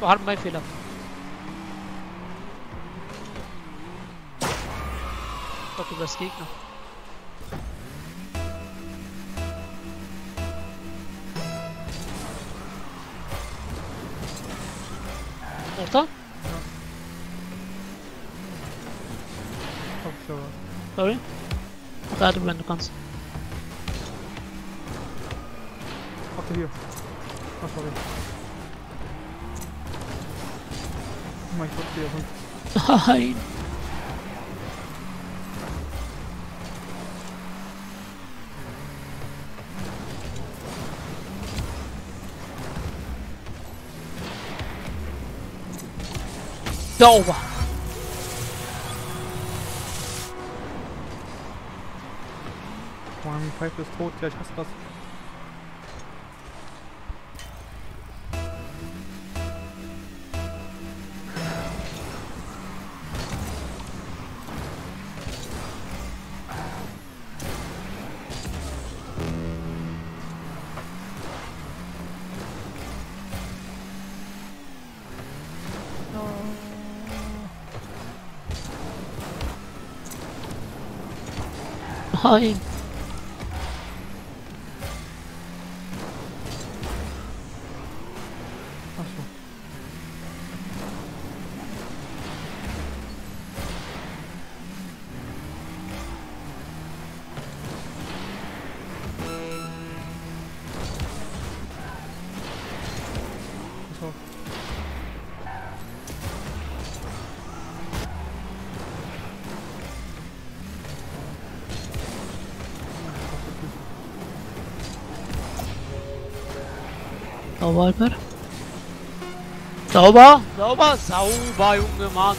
War mein Fehler. Das Gegner. Orta? Hab ich aber. Sorry. Gerade wenn du kannst. Warte hier. Ah, sorry. Oh mein Gott, der Hund. Nein. Sauber. Mann, Pfeife ist tot. Ja, ich hasse das. Nein. Sauber. Sauber, sauber, sauber, Junge Mann.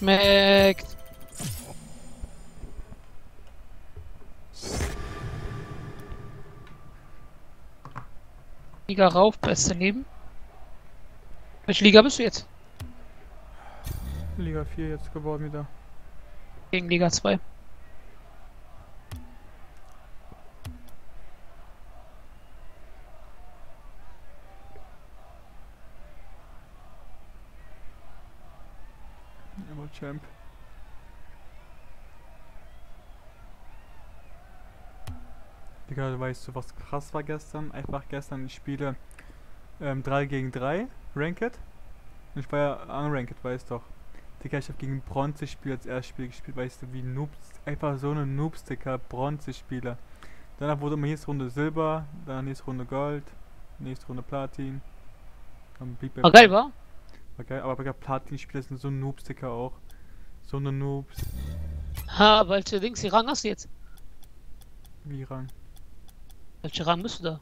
Schmeckt. Liga rauf, beste neben. Welche Liga bist du jetzt? Liga 4 jetzt geworden wieder. Gegen Liga 2. Immer Champ. Digga, weißt du, was krass war gestern? Einfach gestern, ich spiele ähm, 3 gegen 3, Ranked. Und ich war ja unranked, weißt doch. Digga, ich hab gegen Bronze Spiel als erstes Spiel gespielt, weißt du, wie Noobs, einfach so eine Noobs, Digga, Bronze Spieler. Danach wurde immer nächste Runde Silber, dann nächste Runde Gold, nächste Runde Platin. Dann blieb bei War geil, war? war geil, aber bei Platin-Spieler sind so Noobs, Digga, auch. So eine Noobs. Ha, welche Dings, die Rang hast du jetzt? Wie Rang? Welche Rang bist du da?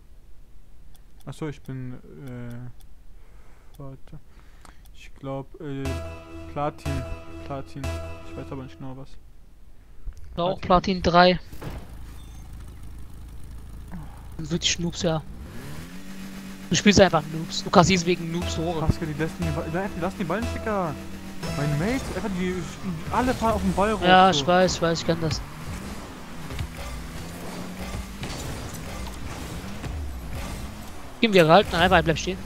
Achso, ich bin, äh, warte. Ich glaube, äh, Platin. Platin. Ich weiß aber nicht genau was. Ja, auch Platin. Platin 3. Wirklich Noobs, ja. Du spielst einfach Noobs. Du kassierst wegen Noobs Tore. Paske, die lassen die, Ba- die lassen die Ballen, Digga. Mein Mate, einfach die, alle fahren auf den Ball rum. Ja, so. ich weiß, ich weiß, ich kann das. Gehen wir gehalten, einfach bleib stehen.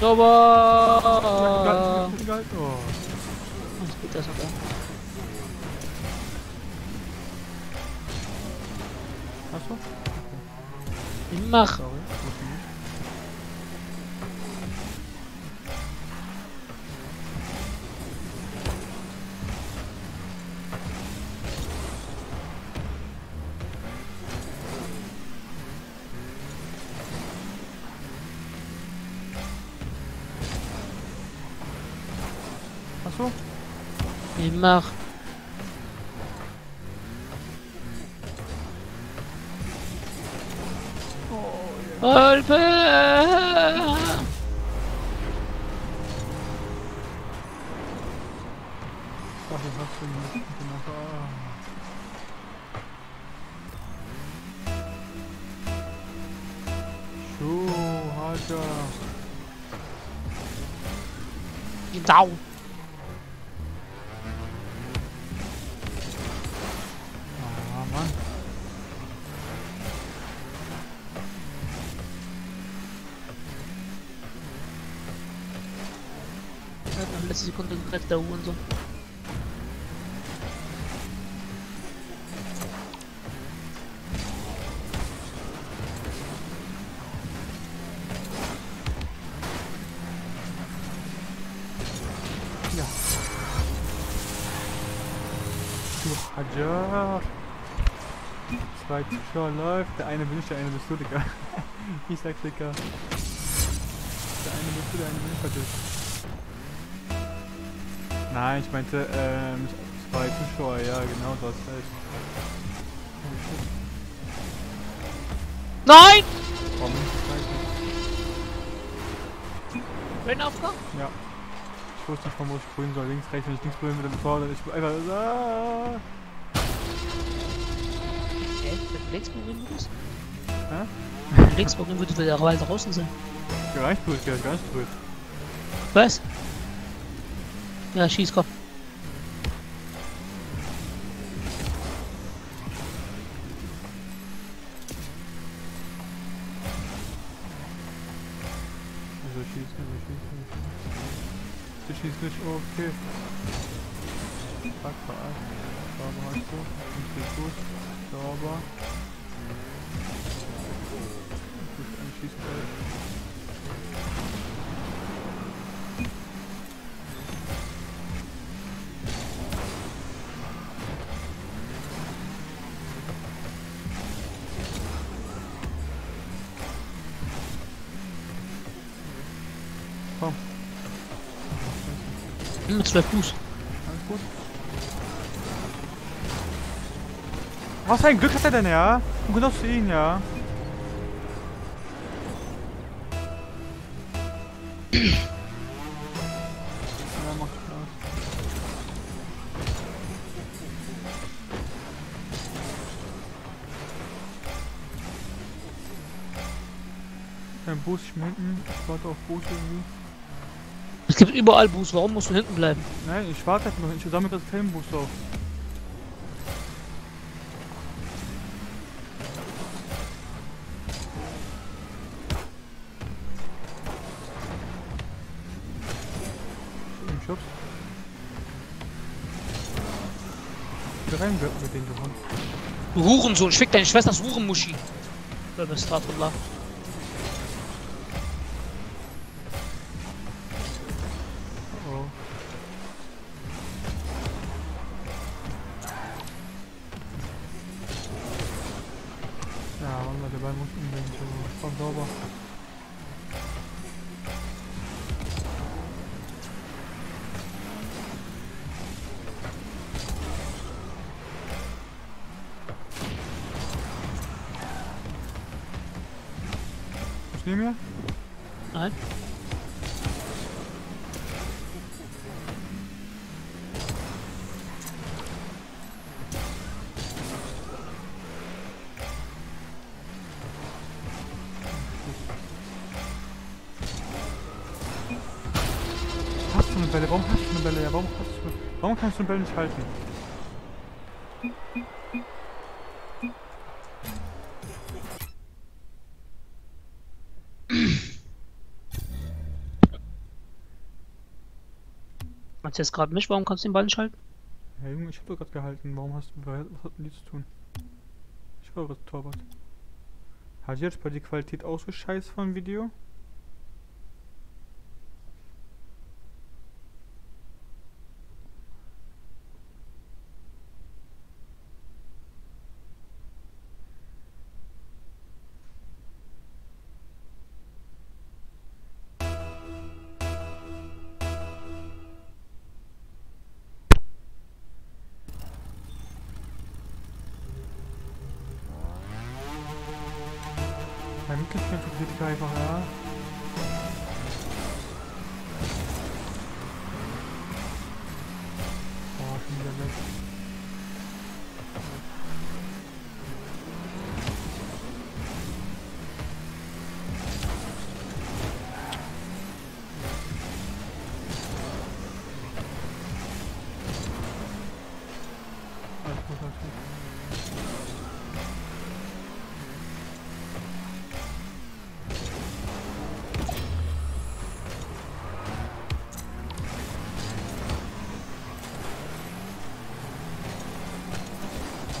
Sauber! Oh. Was geht das noch? Achso, Mach! Gemacht? Ah. Schuh, Alter. Down. Der Hurensohn. Ja. Du Hajar. Zwei Zuschauer läuft. Der eine ich, der eine bist du, Digga. ich sag, Digga. Der eine bist du, der eine vergiss. Nein, ich meinte, ähm, zwei Zuschauer, ja, genau, du. Oh, shit. Nein! Warum nicht das gleiche? Rennaufgang? Ja. Ich wusste nicht, wo ich sprühen soll. Links, rechts, wenn ich links sprühe mit dem Tor, dann ich einfach. Ah. Hä? Wenn links probieren würdest? Hä? Wenn links probieren würdest, würde der weiter draußen sein. Gereicht berührt, ja, gar nicht berührt. Was? Ja, schieß, komm. Mit 12 Fuß. Alles gut. Was für ein Glück hat er denn, ja? Und genoss ihn, ja. Spaß. Kein Boost, ich warte auf Boost irgendwie. Es gibt überall Boost, warum musst du hinten bleiben? Nein, ich warte einfach noch. Ich sammle das Themenboost auf. Ich hab's. Geh rein mit den du Hurensohn, ich fick deine Schwesters Hurenmuschi. Wer bist Eine Bälle nicht halten? Meinst du jetzt gerade mich? Warum kannst du den Ball nicht halten? Ja, Junge, ich hab doch gerade gehalten. Warum hast du. Was hat denn die zu tun? Ich war gerade Torwart. Hat jetzt bei die Qualität auch so scheiß vom Video?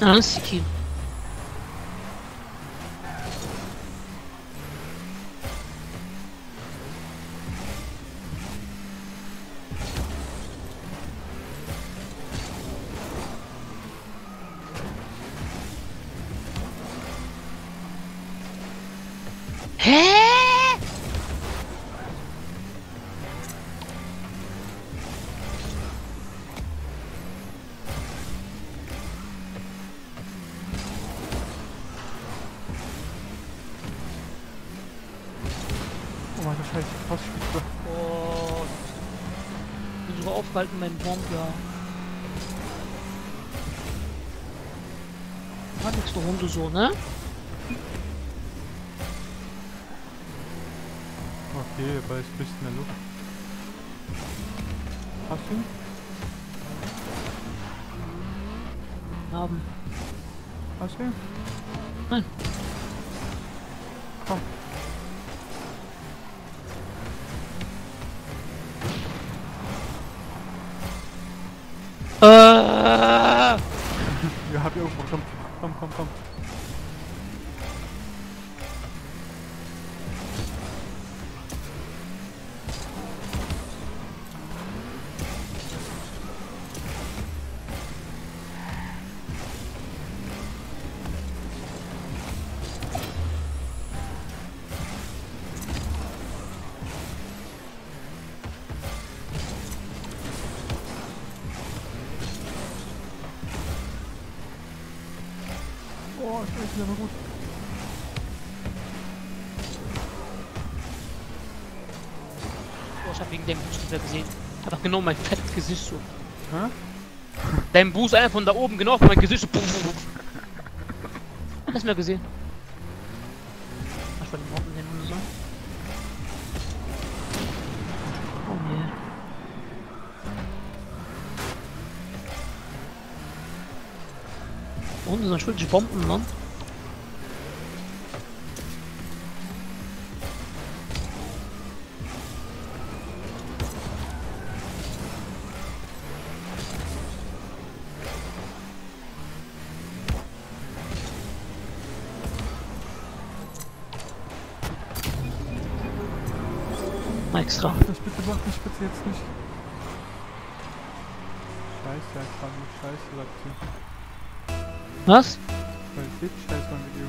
Alles Kiel. Bin sogar aufgehalten, mein Bomb, ja. War du Hunde so, ne? Okay, aber es bist in der Luft. Hast du? Haben. Hast du? Nein. Komm. Ja, hab ich irgendwo. Komm, komm, komm. Genau mein fettes Gesicht so. Hä? Dein Boost einfach von da oben genau auf mein Gesicht so. Hast du mir gesehen? Ich wollte den Bomben nehmen oder so. Oh nee. Wirklich Bomben, Mann. Extra. Das bitte mach mich bitte jetzt nicht. Scheiße, er kam mit Scheiße, sagt sie. Was? Qualität Scheiße beim Video.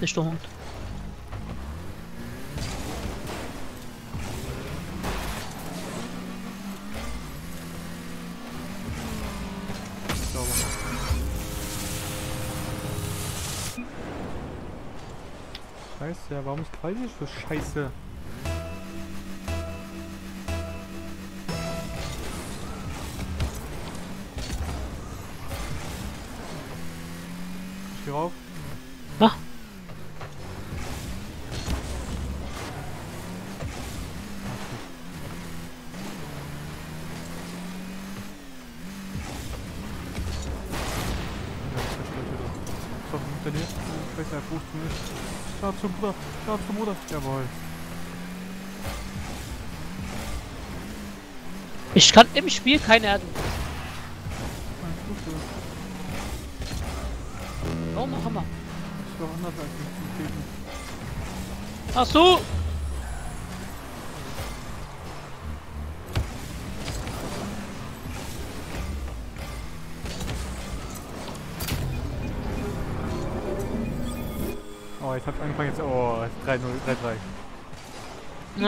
Nicht der Hund. Warum ist so scheiße? Ich geh rauf. So, hinter dir. Scheiße, er fußt du nicht. Bruder. Jawohl. Ich kann im Spiel keine Erde. Mein Fuß, Oh, mach das ist doch anders als Treten. Ach so.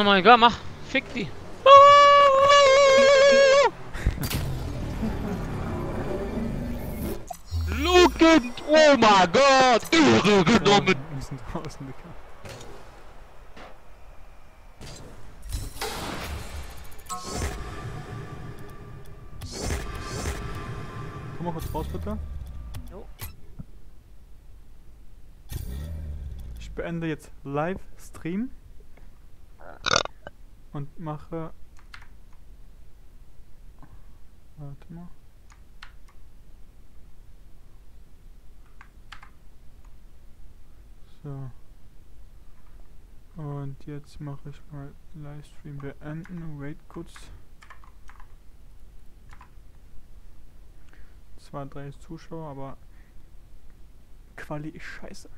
Na mein Gott, mach. Fick die. Look at, oh my god, irre genommen. Wir sind draußen, Digga. Komm mal kurz raus, bitte. Jo. Ich beende jetzt Livestream mache. Warte mal. So. Und jetzt mache ich mal Livestream beenden. Wait kurz. Zwar drei Zuschauer, aber Quali ist scheiße.